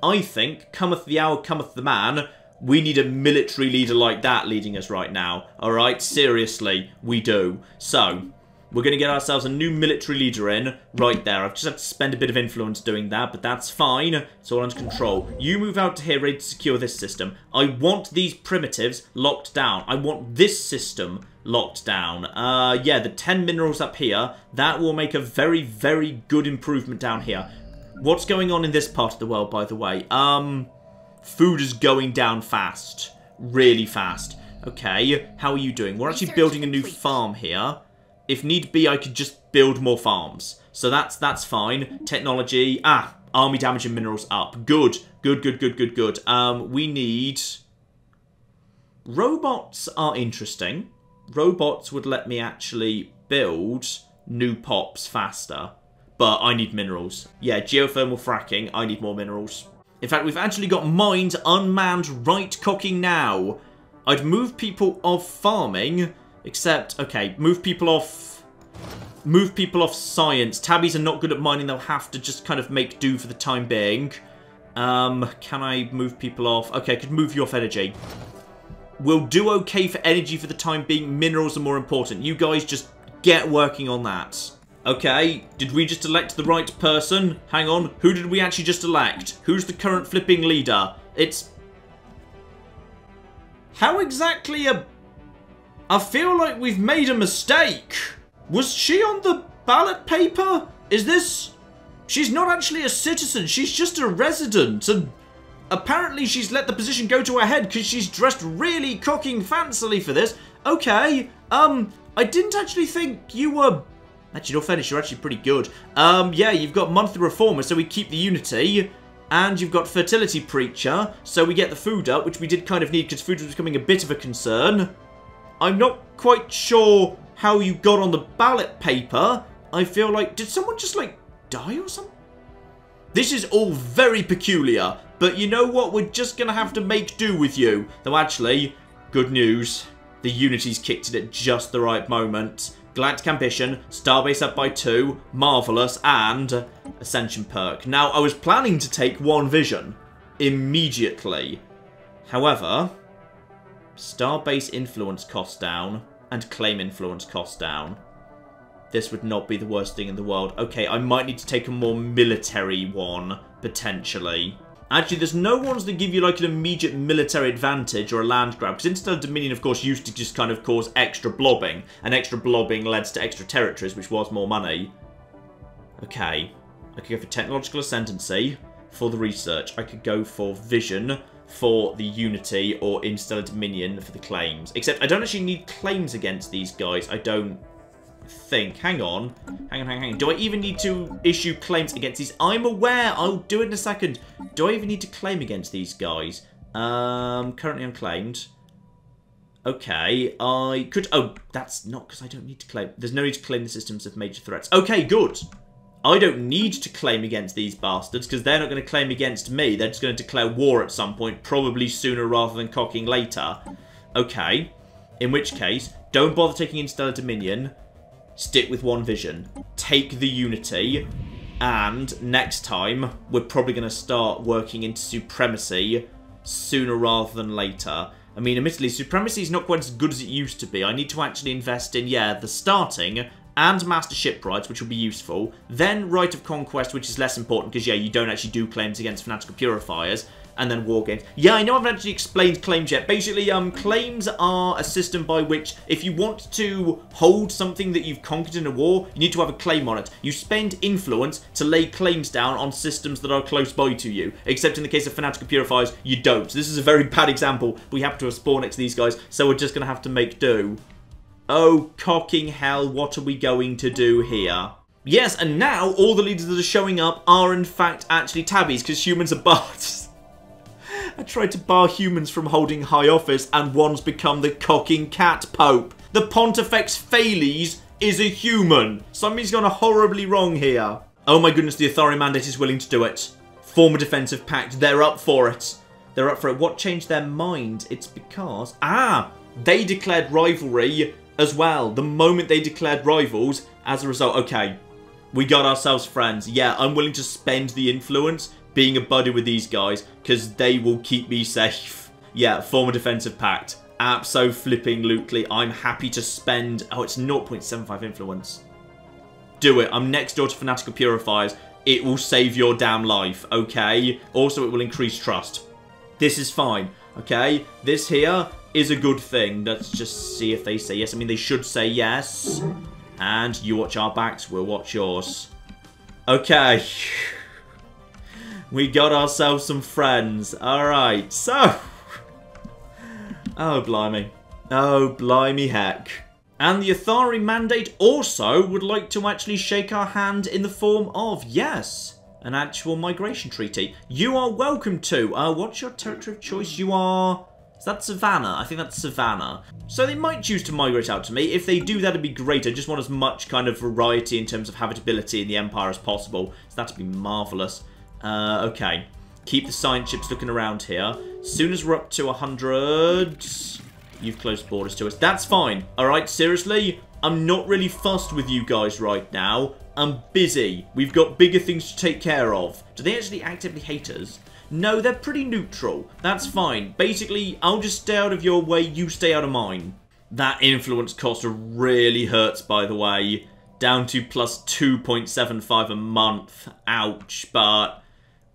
I think, cometh the hour, cometh the man, we need a military leader like that leading us right now. Alright, seriously, we do. So, we're going to get ourselves a new military leader in right there. I've just had to spend a bit of influence doing that, but that's fine. It's all under control. You move out to here ready to secure this system. I want these primitives locked down. I want this system locked down. Uh, yeah, the 10 minerals up here, that will make a very, very good improvement down here. What's going on in this part of the world, by the way? Um, food is going down fast. Really fast. Okay, how are you doing? We're actually building a new farm here. If need be, I could just build more farms. So that's that's fine. Technology. Ah, army damage and minerals up. Good. Good, good, good, good, good. Um, we need... robots are interesting. Robots would let me actually build new pops faster. But I need minerals. Yeah, geothermal fracking, I need more minerals. In fact, we've actually got mines unmanned right cocking now. I'd move people off farming, except, okay, move people off... Move people off science. Tabbies are not good at mining, they'll have to just kind of make do for the time being. Um, can I move people off? Okay, I could move you off energy. We'll do okay for energy for the time being. Minerals are more important. You guys just get working on that. Okay, did we just elect the right person? Hang on, who did we actually just elect? Who's the current flipping leader? It's... How exactly a... I feel like we've made a mistake. Was she on the ballot paper? Is this... She's not actually a citizen, she's just a resident, and apparently she's let the position go to her head because she's dressed really cocking fancily for this. Okay, um, I didn't actually think you were Actually, no fairness, you're actually pretty good. Um, yeah, you've got Monthly Reformer, so we keep the Unity. And you've got Fertility Preacher, so we get the food up, which we did kind of need because food was becoming a bit of a concern. I'm not quite sure how you got on the ballot paper. I feel like... Did someone just, like, die or something? This is all very peculiar, but you know what? We're just going to have to make do with you. Though actually, good news. The Unity's kicked it at just the right moment. Galactic Ambition, Starbase up by 2, Marvellous, and Ascension perk. Now, I was planning to take one Vision immediately. However, Starbase influence cost down, and Claim influence cost down. This would not be the worst thing in the world. Okay, I might need to take a more military one, potentially. Actually, there's no ones that give you like an immediate military advantage or a land grab. Because Interstellar Dominion, of course, used to just kind of cause extra blobbing. And extra blobbing led to extra territories, which was more money. Okay. I could go for Technological Ascendancy for the research. I could go for Vision for the Unity or Interstellar Dominion for the claims. Except I don't actually need claims against these guys. I don't think. Hang on. Hang on, hang on, hang on. Do I even need to issue claims against these? I'm aware. I'll do it in a second. Do I even need to claim against these guys? Um, currently unclaimed. Okay, I could... Oh, that's not because I don't need to claim... There's no need to claim the systems of major threats. Okay, good. I don't need to claim against these bastards because they're not going to claim against me. They're just going to declare war at some point, probably sooner rather than cocking later. Okay, in which case, don't bother taking Interstellar Dominion stick with one vision, take the Unity, and next time we're probably going to start working into Supremacy sooner rather than later. I mean, admittedly, Supremacy is not quite as good as it used to be. I need to actually invest in, yeah, the starting and Master Shipwrights, which will be useful. Then Right of Conquest, which is less important because, yeah, you don't actually do claims against Fanatical Purifiers and then war games. Yeah, I know I haven't actually explained claims yet. Basically, um, claims are a system by which if you want to hold something that you've conquered in a war, you need to have a claim on it. You spend influence to lay claims down on systems that are close by to you. Except in the case of Fanatical Purifiers, you don't. This is a very bad example. We happen to have spawned next to these guys, so we're just going to have to make do. Oh, cocking hell, what are we going to do here? Yes, and now all the leaders that are showing up are in fact actually tabbies, because humans are bards. I tried to bar humans from holding high office and one's become the cocking cat pope. The Pontifex Thales is a human. Something's gone horribly wrong here. Oh my goodness, the Athari Mandate is willing to do it. Form a defensive pact. They're up for it. They're up for it. What changed their mind? It's because... Ah! They declared rivalry as well. The moment they declared rivals, as a result... Okay, we got ourselves friends. Yeah, I'm willing to spend the influence being a buddy with these guys because they will keep me safe. Yeah, form a defensive pact. Abso-flipping-lutely, I'm happy to spend... Oh, it's 0.75 influence. Do it. I'm next door to Fanatical Purifiers. It will save your damn life, okay? Also, it will increase trust. This is fine, okay? This here is a good thing. Let's just see if they say yes. I mean, they should say yes. And you watch our backs, we'll watch yours. Okay. We got ourselves some friends. Alright, so... Oh, blimey. Oh, blimey heck. And the Athari Mandate also would like to actually shake our hand in the form of, yes, an actual migration treaty. You are welcome to. Uh, what's your territory of choice? You are Is that Savannah? I think that's Savannah. So they might choose to migrate out to me. If they do, that'd be great. I just want as much kind of variety in terms of habitability in the Empire as possible. So that'd be marvellous. Uh, okay. Keep the science ships looking around here. As soon as we're up to 100... You've closed borders to us. That's fine. Alright, seriously? I'm not really fussed with you guys right now. I'm busy. We've got bigger things to take care of. Do they actually actively hate us? No, they're pretty neutral. That's fine. Basically, I'll just stay out of your way, you stay out of mine. That influence cost really hurts, by the way. Down to plus 2.75 a month. Ouch, but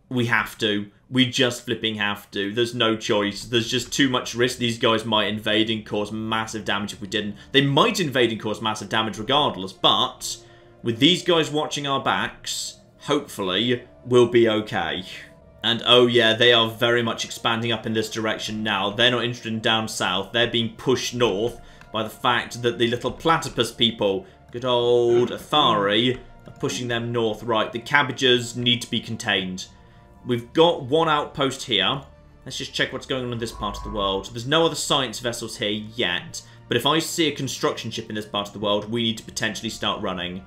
we have to. We just flipping have to. There's no choice. There's just too much risk. These guys might invade and cause massive damage if we didn't. They might invade and cause massive damage regardless, but with these guys watching our backs, hopefully, we'll be okay. And oh yeah, they are very much expanding up in this direction now. They're not interested in down south. They're being pushed north by the fact that the little platypus people, good old Athari, are pushing them north. Right, the cabbages need to be contained. We've got one outpost here. Let's just check what's going on in this part of the world. There's no other science vessels here yet. But if I see a construction ship in this part of the world, we need to potentially start running.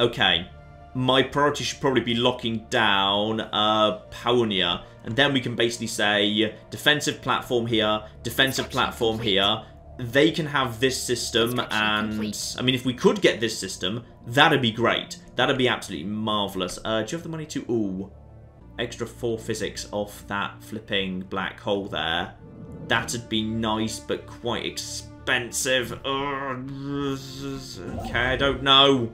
Okay my priority should probably be locking down uh, Paonia. And then we can basically say defensive platform here, defensive platform here. They can have this system and... I mean, if we could get this system, that'd be great. That'd be absolutely marvellous. Uh, do you have the money to... Ooh. Extra 4 physics off that flipping black hole there. That'd be nice, but quite expensive. Uh, okay, I don't know.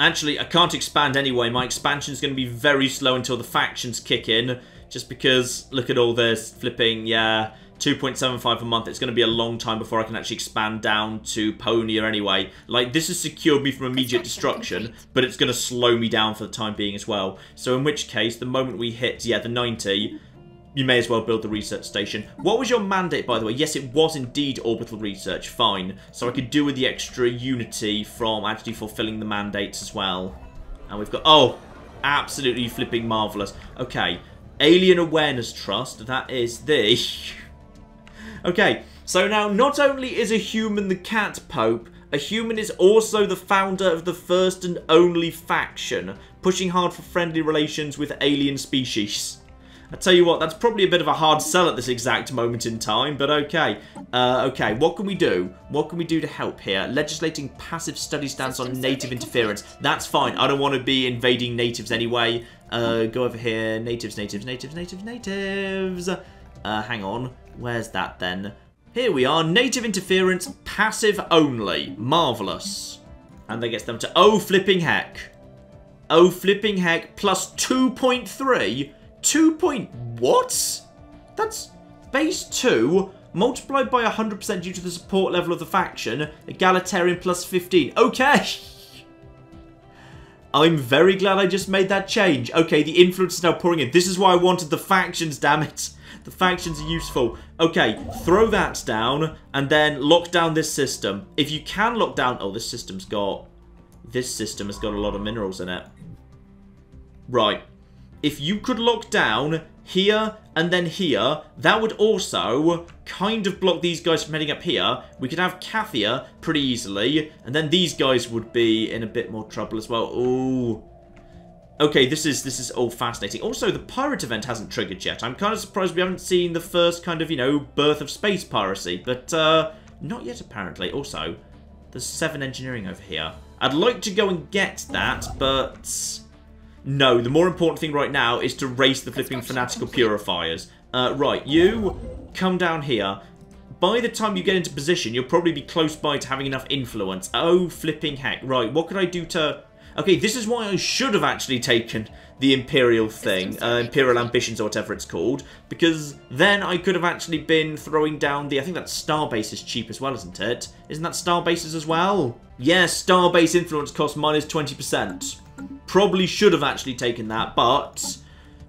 Actually, I can't expand anyway. My expansion is going to be very slow until the factions kick in. Just because, look at all this. Flipping, yeah, 2.75 a month. It's going to be a long time before I can actually expand down to Paonia anyway. Like, this has secured me from immediate destruction, but it's going to slow me down for the time being as well. So in which case, the moment we hit, yeah, the 90, you may as well build the research station. What was your mandate, by the way? Yes, it was indeed orbital research. Fine. So I could do with the extra unity from actually fulfilling the mandates as well. And we've got... Oh! Absolutely flipping marvellous. Okay. Alien Awareness Trust. That is the... okay. So now, not only is a human the cat pope, a human is also the founder of the first and only faction, pushing hard for friendly relations with alien species. I tell you what, that's probably a bit of a hard sell at this exact moment in time, but okay. Uh, okay, what can we do? What can we do to help here? Legislating passive study stance on native interference. That's fine. I don't want to be invading natives anyway. Uh, go over here. Natives, natives, natives, natives, natives. Uh, hang on. Where's that then? Here we are. Native interference, passive only. Marvellous. And that gets them to... Oh, flipping heck. Oh, flipping heck. Plus 2.3 2 point... What? That's base 2 multiplied by 100% due to the support level of the faction. Egalitarian plus 15. Okay. I'm very glad I just made that change. Okay, the influence is now pouring in. This is why I wanted the factions, damn it. The factions are useful. Okay, throw that down and then lock down this system. If you can lock down... Oh, this system's got... This system has got a lot of minerals in it. Right if you could lock down here and then here, that would also kind of block these guys from heading up here. We could have Kathia pretty easily, and then these guys would be in a bit more trouble as well. Ooh. Okay, this is this is all fascinating. Also, the pirate event hasn't triggered yet. I'm kind of surprised we haven't seen the first kind of, you know, birth of space piracy, but uh, not yet apparently. Also, there's seven engineering over here. I'd like to go and get that, but no, the more important thing right now is to race the flipping fanatical purifiers. Uh, right, you come down here. By the time you get into position, you'll probably be close by to having enough influence. Oh, flipping heck. Right, what could I do to... Okay, this is why I should have actually taken the Imperial thing, uh, Imperial Ambitions or whatever it's called, because then I could have actually been throwing down the... I think that Starbase is cheap as well, isn't it? Isn't that Starbases as well? Yes, yeah, Starbase influence cost minus 20%. Probably should have actually taken that, but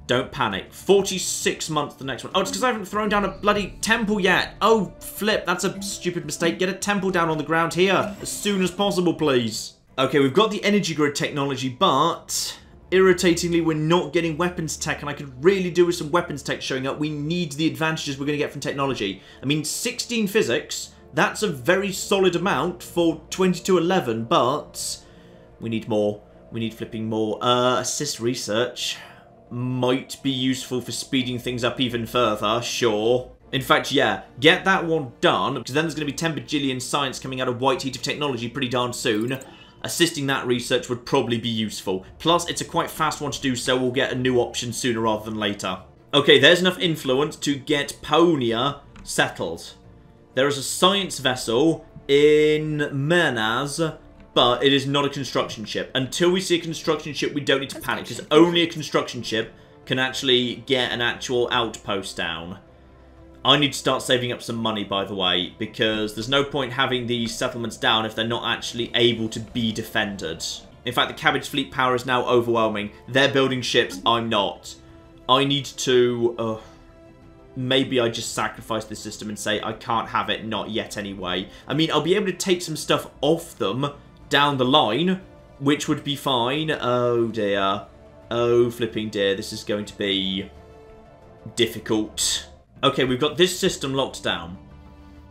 don't panic. 46 months the next one. Oh, it's because I haven't thrown down a bloody temple yet. Oh, flip. That's a stupid mistake. Get a temple down on the ground here as soon as possible, please. Okay, we've got the energy grid technology, but irritatingly, we're not getting weapons tech, and I could really do with some weapons tech showing up. We need the advantages we're going to get from technology. I mean, 16 physics, that's a very solid amount for 2211, but we need more. We need flipping more. Uh, assist research might be useful for speeding things up even further, sure. In fact, yeah, get that one done, because then there's going to be 10 bajillion science coming out of White Heat of Technology pretty darn soon. Assisting that research would probably be useful. Plus, it's a quite fast one to do, so we'll get a new option sooner rather than later. Okay, there's enough influence to get Paonia settled. There is a science vessel in Mernaz, but it is not a construction ship. Until we see a construction ship, we don't need to panic, because only a construction ship can actually get an actual outpost down. I need to start saving up some money, by the way, because there's no point having these settlements down if they're not actually able to be defended. In fact, the Cabbage Fleet power is now overwhelming. They're building ships, I'm not. I need to... Uh, maybe I just sacrifice the system and say I can't have it, not yet anyway. I mean, I'll be able to take some stuff off them down the line, which would be fine. Oh dear. Oh flipping dear, this is going to be difficult. Okay, we've got this system locked down.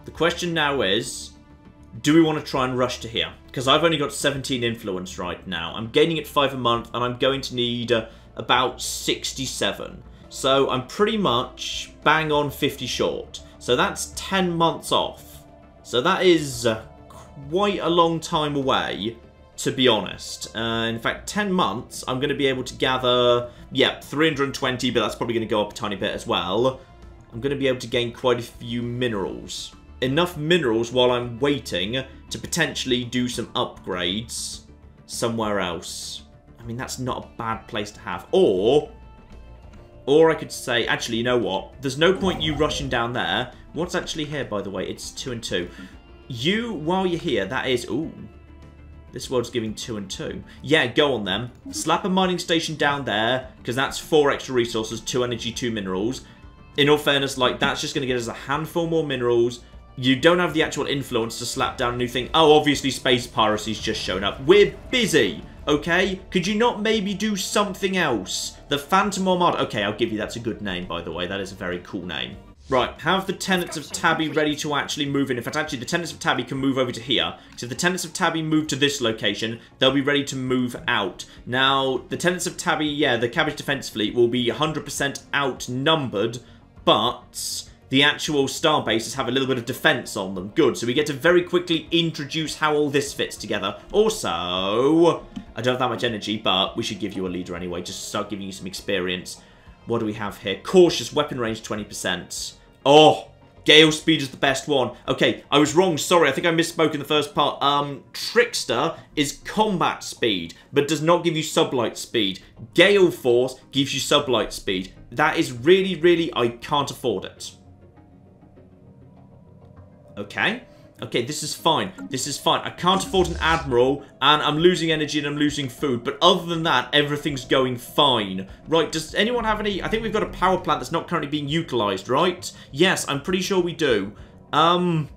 The question now is, do we want to try and rush to here? Because I've only got 17 influence right now. I'm gaining it 5 a month, and I'm going to need uh, about 67. So I'm pretty much bang on 50 short. So that's 10 months off. So that is uh, quite a long time away, to be honest. Uh, in fact, 10 months, I'm going to be able to gather, yeah, 320, but that's probably going to go up a tiny bit as well. I'm going to be able to gain quite a few minerals. Enough minerals while I'm waiting to potentially do some upgrades somewhere else. I mean, that's not a bad place to have. Or, or I could say, actually, you know what? There's no point you rushing down there. What's actually here, by the way? It's two and two. You, while you're here, that is, ooh, this world's giving two and two. Yeah, go on them. Slap a mining station down there, because that's four extra resources, two energy, two minerals in all fairness, like, that's just going to get us a handful more minerals. You don't have the actual influence to slap down a new thing. Oh, obviously space piracy's just shown up. We're busy, okay? Could you not maybe do something else? The Phantom Armada. Okay, I'll give you that's a good name, by the way. That is a very cool name. Right, have the Tenants of Tabby ready to actually move in. In fact, actually, the Tenants of Tabby can move over to here. So if the Tenants of Tabby move to this location, they'll be ready to move out. Now, the Tenants of Tabby, yeah, the Cabbage Defense Fleet will be 100% outnumbered but the actual star bases have a little bit of defense on them. Good, so we get to very quickly introduce how all this fits together. Also, I don't have that much energy, but we should give you a leader anyway, just to start giving you some experience. What do we have here? Cautious, weapon range 20%. Oh, Gale speed is the best one. Okay, I was wrong. Sorry, I think I misspoke in the first part. Um, Trickster is combat speed, but does not give you sublight speed. Gale Force gives you sublight speed. That is really, really, I can't afford it. Okay. Okay, this is fine. This is fine. I can't afford an Admiral, and I'm losing energy and I'm losing food. But other than that, everything's going fine. Right, does anyone have any... I think we've got a power plant that's not currently being utilised, right? Yes, I'm pretty sure we do. Um...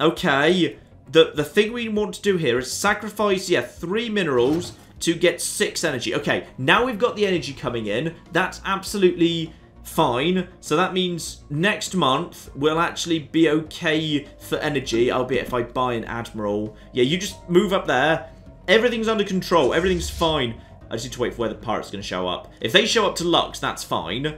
Okay. The, the thing we want to do here is sacrifice, yeah, three minerals to get six energy. Okay, now we've got the energy coming in. That's absolutely fine. So that means next month we'll actually be okay for energy, albeit if I buy an Admiral. Yeah, you just move up there. Everything's under control. Everything's fine. I just need to wait for where the pirate's going to show up. If they show up to Lux, that's fine.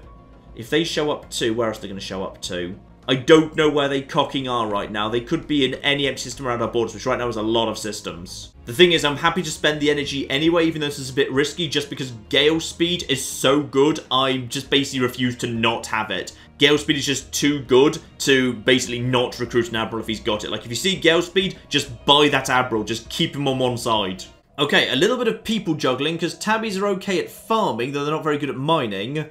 If they show up to... Where else are they going to show up to? I don't know where they cocking are right now. They could be in any empty system around our borders, which right now is a lot of systems. The thing is, I'm happy to spend the energy anyway, even though this is a bit risky, just because Gale Speed is so good, I just basically refuse to not have it. Gale Speed is just too good to basically not recruit an Admiral if he's got it. Like, if you see Gale Speed, just buy that Admiral. Just keep him on one side. Okay, a little bit of people juggling, because Tabbies are okay at farming, though they're not very good at mining.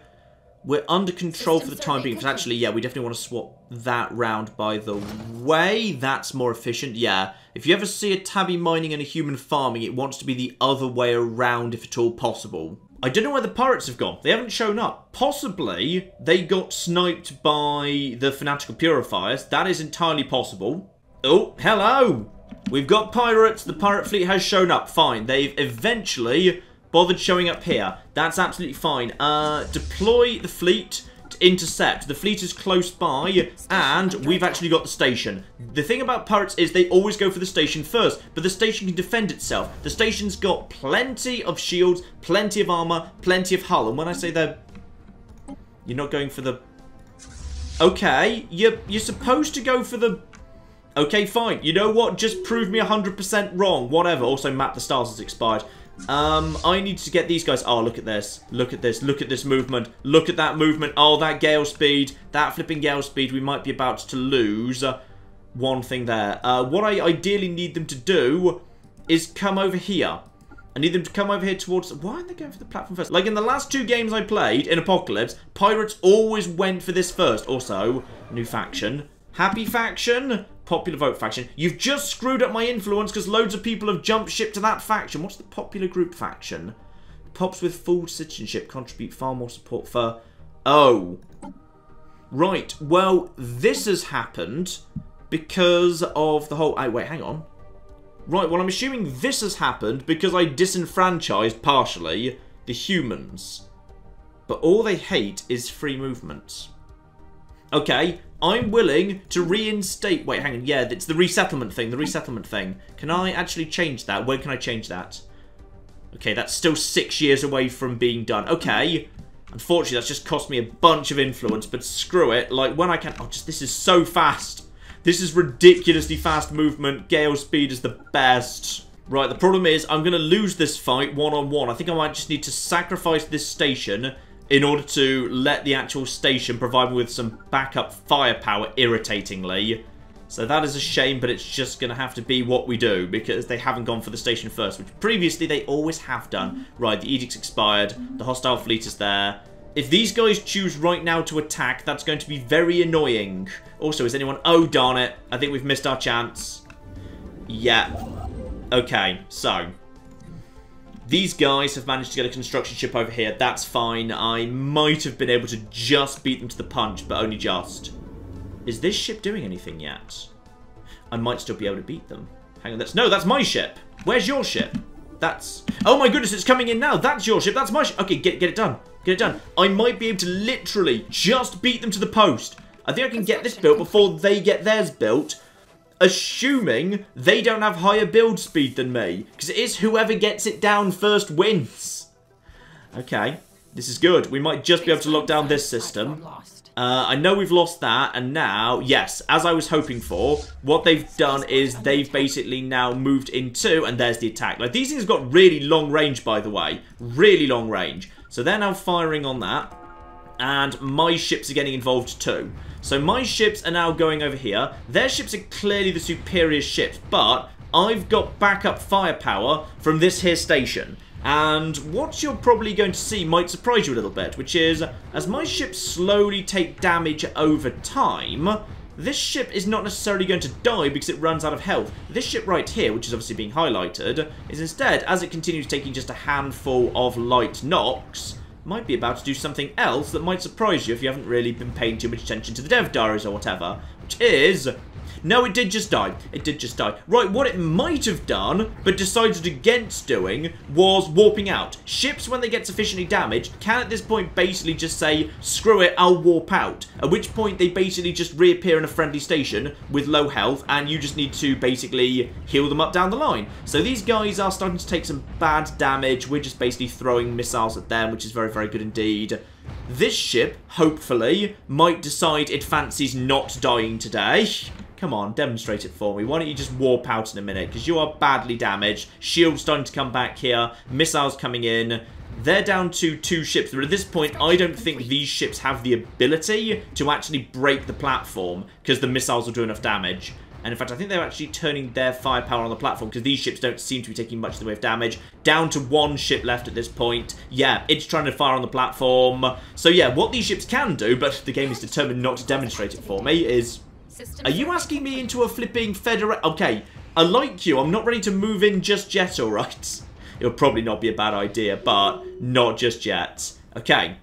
We're under control for the time being. But actually, yeah, we definitely want to swap that round, by the way. That's more efficient. Yeah, if you ever see a tabby mining and a human farming, it wants to be the other way around if at all possible. I don't know where the pirates have gone. They haven't shown up. Possibly they got sniped by the fanatical purifiers. That is entirely possible. Oh, hello! We've got pirates. The pirate fleet has shown up. Fine. They've eventually bothered showing up here. That's absolutely fine. Uh, deploy the fleet to intercept. The fleet is close by, and we've actually got the station. The thing about pirates is they always go for the station first, but the station can defend itself. The station's got plenty of shields, plenty of armor, plenty of hull, and when I say they're... You're not going for the... Okay, you're, you're supposed to go for the... Okay, fine. You know what? Just prove me 100% wrong. Whatever. Also, map the stars has expired. Um, I need to get these guys. Oh, look at this. Look at this. Look at this movement. Look at that movement. Oh, that gale speed. That flipping gale speed. We might be about to lose uh, one thing there. Uh, what I ideally need them to do is come over here. I need them to come over here towards... Why aren't they going for the platform first? Like in the last two games I played in Apocalypse, Pirates always went for this first. Also, new faction. Happy faction? Popular vote faction. You've just screwed up my influence because loads of people have jumped ship to that faction. What's the popular group faction? Pops with full citizenship contribute far more support for... Oh. Right. Well, this has happened because of the whole... Oh, wait, hang on. Right, well, I'm assuming this has happened because I disenfranchised, partially, the humans. But all they hate is free movement. Okay, I'm willing to reinstate... Wait, hang on. Yeah, it's the resettlement thing. The resettlement thing. Can I actually change that? When can I change that? Okay, that's still six years away from being done. Okay. Unfortunately, that's just cost me a bunch of influence, but screw it. Like, when I can... Oh, just this is so fast. This is ridiculously fast movement. Gale speed is the best. Right, the problem is I'm going to lose this fight one-on-one. -on -one. I think I might just need to sacrifice this station in order to let the actual station provide me with some backup firepower irritatingly. So that is a shame, but it's just going to have to be what we do, because they haven't gone for the station first, which previously they always have done. Right, the edict's expired, the hostile fleet is there. If these guys choose right now to attack, that's going to be very annoying. Also, is anyone... Oh, darn it. I think we've missed our chance. Yeah. Okay, so... These guys have managed to get a construction ship over here. That's fine. I might have been able to just beat them to the punch, but only just. Is this ship doing anything yet? I might still be able to beat them. Hang on, that's... No, that's my ship. Where's your ship? That's... Oh my goodness, it's coming in now. That's your ship. That's my ship. Okay, get, get it done. Get it done. I might be able to literally just beat them to the post. I think I can get this built before they get theirs built assuming they don't have higher build speed than me. Because it is whoever gets it down first wins. Okay, this is good. We might just be able to lock down this system. Uh, I know we've lost that, and now, yes, as I was hoping for, what they've done is they've basically now moved into, and there's the attack. Like, these things got really long range, by the way. Really long range. So they're now firing on that, and my ships are getting involved too. So my ships are now going over here. Their ships are clearly the superior ships, but I've got backup firepower from this here station. And what you're probably going to see might surprise you a little bit, which is, as my ships slowly take damage over time, this ship is not necessarily going to die because it runs out of health. This ship right here, which is obviously being highlighted, is instead, as it continues taking just a handful of light knocks, might be about to do something else that might surprise you if you haven't really been paying too much attention to the dev diaries or whatever, which is no, it did just die. It did just die. Right, what it might have done, but decided against doing, was warping out. Ships, when they get sufficiently damaged, can at this point basically just say, screw it, I'll warp out. At which point they basically just reappear in a friendly station with low health, and you just need to basically heal them up down the line. So these guys are starting to take some bad damage. We're just basically throwing missiles at them, which is very, very good indeed. This ship, hopefully, might decide it fancies not dying today. Come on, demonstrate it for me. Why don't you just warp out in a minute? Because you are badly damaged. Shield's starting to come back here. Missiles coming in. They're down to two ships. But at this point, I don't think these ships have the ability to actually break the platform. Because the missiles will do enough damage. And in fact, I think they're actually turning their firepower on the platform because these ships don't seem to be taking much in the way of damage. Down to one ship left at this point. Yeah, it's trying to fire on the platform. So yeah, what these ships can do, but the game is determined not to demonstrate it for me, is are you asking me into a flipping federate? Okay, I like you. I'm not ready to move in just yet, alright? It'll probably not be a bad idea, but not just yet. Okay,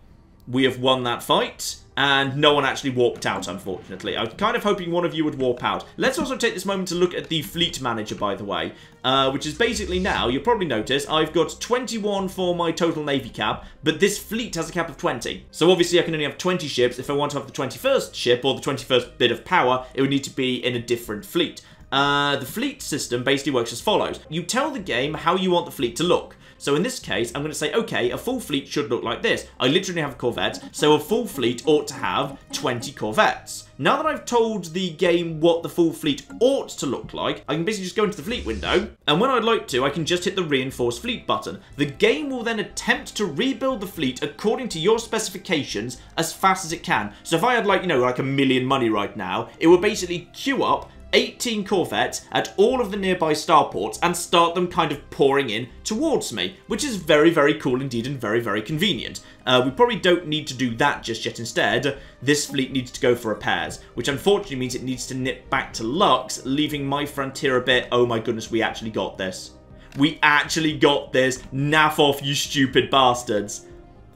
we have won that fight. And no one actually warped out, unfortunately. I was kind of hoping one of you would warp out. Let's also take this moment to look at the fleet manager, by the way, uh, which is basically now, you'll probably notice, I've got 21 for my total navy cap, but this fleet has a cap of 20. So obviously I can only have 20 ships. If I want to have the 21st ship or the 21st bit of power, it would need to be in a different fleet. Uh, the fleet system basically works as follows. You tell the game how you want the fleet to look. So in this case, I'm going to say, okay, a full fleet should look like this. I literally have corvettes, so a full fleet ought to have 20 corvettes. Now that I've told the game what the full fleet ought to look like, I can basically just go into the fleet window, and when I'd like to, I can just hit the reinforce fleet button. The game will then attempt to rebuild the fleet according to your specifications as fast as it can. So if I had like, you know, like a million money right now, it would basically queue up 18 Corvettes at all of the nearby starports and start them kind of pouring in towards me, which is very, very cool indeed and very, very convenient. Uh, we probably don't need to do that just yet. Instead, this fleet needs to go for repairs, which unfortunately means it needs to nip back to Lux, leaving my frontier a bit, oh my goodness, we actually got this. We actually got this. Naff off, you stupid bastards.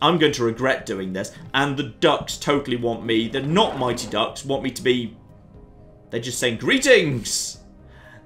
I'm going to regret doing this, and the Ducks totally want me, the not Mighty Ducks, want me to be they're just saying greetings!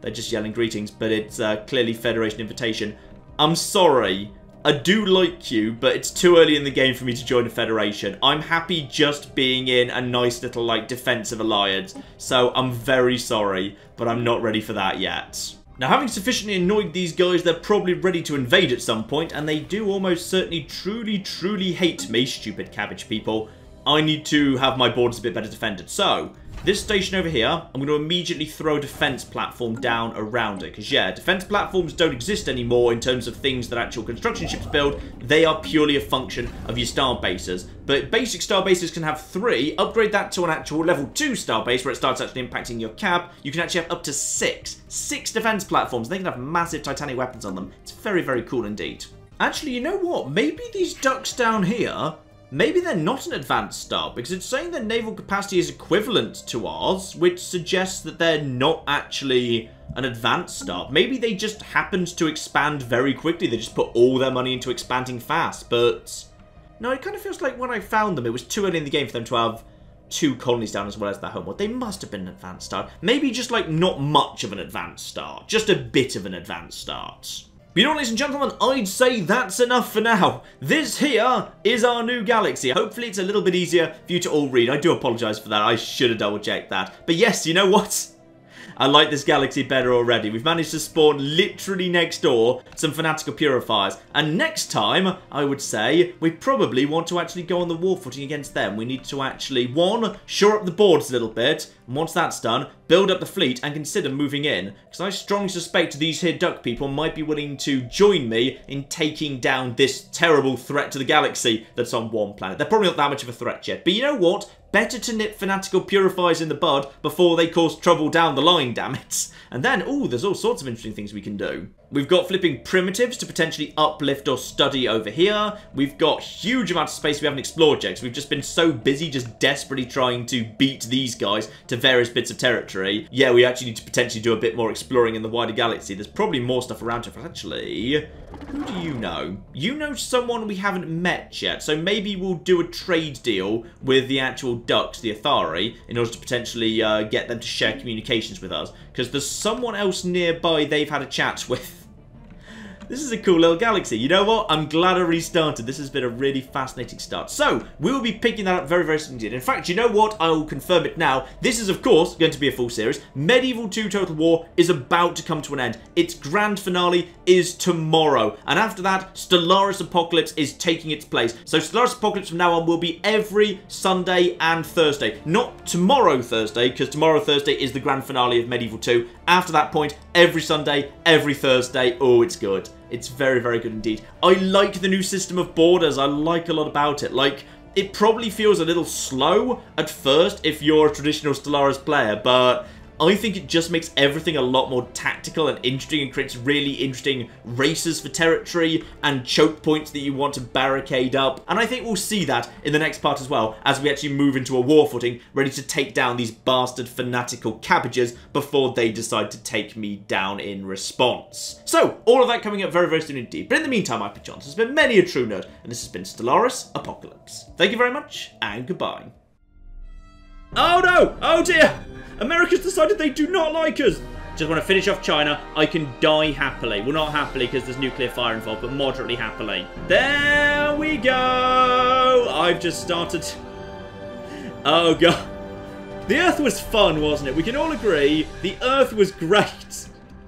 They're just yelling greetings, but it's uh, clearly Federation invitation. I'm sorry. I do like you, but it's too early in the game for me to join a Federation. I'm happy just being in a nice little, like, defensive alliance. So I'm very sorry, but I'm not ready for that yet. Now, having sufficiently annoyed these guys, they're probably ready to invade at some point, and they do almost certainly truly, truly hate me, stupid cabbage people. I need to have my borders a bit better defended. So, this station over here, I'm going to immediately throw a defense platform down around it. Because, yeah, defense platforms don't exist anymore in terms of things that actual construction ships build. They are purely a function of your star bases. But basic star bases can have three. Upgrade that to an actual level 2 star base where it starts actually impacting your cab. You can actually have up to six. Six defense platforms. They can have massive titanic weapons on them. It's very, very cool indeed. Actually, you know what? Maybe these ducks down here maybe they're not an advanced star, because it's saying their naval capacity is equivalent to ours, which suggests that they're not actually an advanced star. Maybe they just happened to expand very quickly. They just put all their money into expanding fast, but... No, it kind of feels like when I found them, it was too early in the game for them to have two colonies down as well as their homeworld. They must have been an advanced start. Maybe just like not much of an advanced start. Just a bit of an advanced start. You know, ladies and gentlemen, I'd say that's enough for now. This here is our new galaxy. Hopefully it's a little bit easier for you to all read. I do apologise for that. I should have double checked that. But yes, you know what? I like this galaxy better already. We've managed to spawn literally next door some fanatical purifiers. And next time, I would say, we probably want to actually go on the war footing against them. We need to actually, one, shore up the boards a little bit. Once that's done, build up the fleet and consider moving in. Because I strongly suspect these here duck people might be willing to join me in taking down this terrible threat to the galaxy that's on one planet. They're probably not that much of a threat yet. But you know what? Better to nip fanatical purifiers in the bud before they cause trouble down the line, damn it. And then, oh, there's all sorts of interesting things we can do. We've got flipping primitives to potentially uplift or study over here. We've got huge amounts of space we haven't explored yet because we've just been so busy just desperately trying to beat these guys to various bits of territory. Yeah, we actually need to potentially do a bit more exploring in the wider galaxy. There's probably more stuff around here. Actually, who do you know? You know someone we haven't met yet, so maybe we'll do a trade deal with the actual ducks, the Athari, in order to potentially uh, get them to share communications with us. Because there's someone else nearby they've had a chat with. This is a cool little galaxy. You know what? I'm glad I restarted. This has been a really fascinating start. So, we will be picking that up very, very soon indeed. In fact, you know what? I will confirm it now. This is, of course, going to be a full series. Medieval 2 Total War is about to come to an end. Its grand finale is tomorrow. And after that, Stellaris Apocalypse is taking its place. So, Stellaris Apocalypse from now on will be every Sunday and Thursday. Not tomorrow Thursday, because tomorrow Thursday is the grand finale of Medieval 2. After that point, every Sunday, every Thursday. Oh, it's good. It's very, very good indeed. I like the new system of borders. I like a lot about it. Like, it probably feels a little slow at first if you're a traditional Stellaris player, but I think it just makes everything a lot more tactical and interesting and creates really interesting races for territory and choke points that you want to barricade up. And I think we'll see that in the next part as well as we actually move into a war footing ready to take down these bastard fanatical cabbages before they decide to take me down in response. So, all of that coming up very, very soon indeed. But in the meantime, I've been Johnson. Has been many a true nerd, and this has been Stellaris Apocalypse. Thank you very much, and goodbye. Oh no! Oh dear! America's decided they do not like us! Just want to finish off China. I can die happily. Well, not happily because there's nuclear fire involved, but moderately happily. There we go! I've just started... Oh god. The Earth was fun, wasn't it? We can all agree the Earth was great.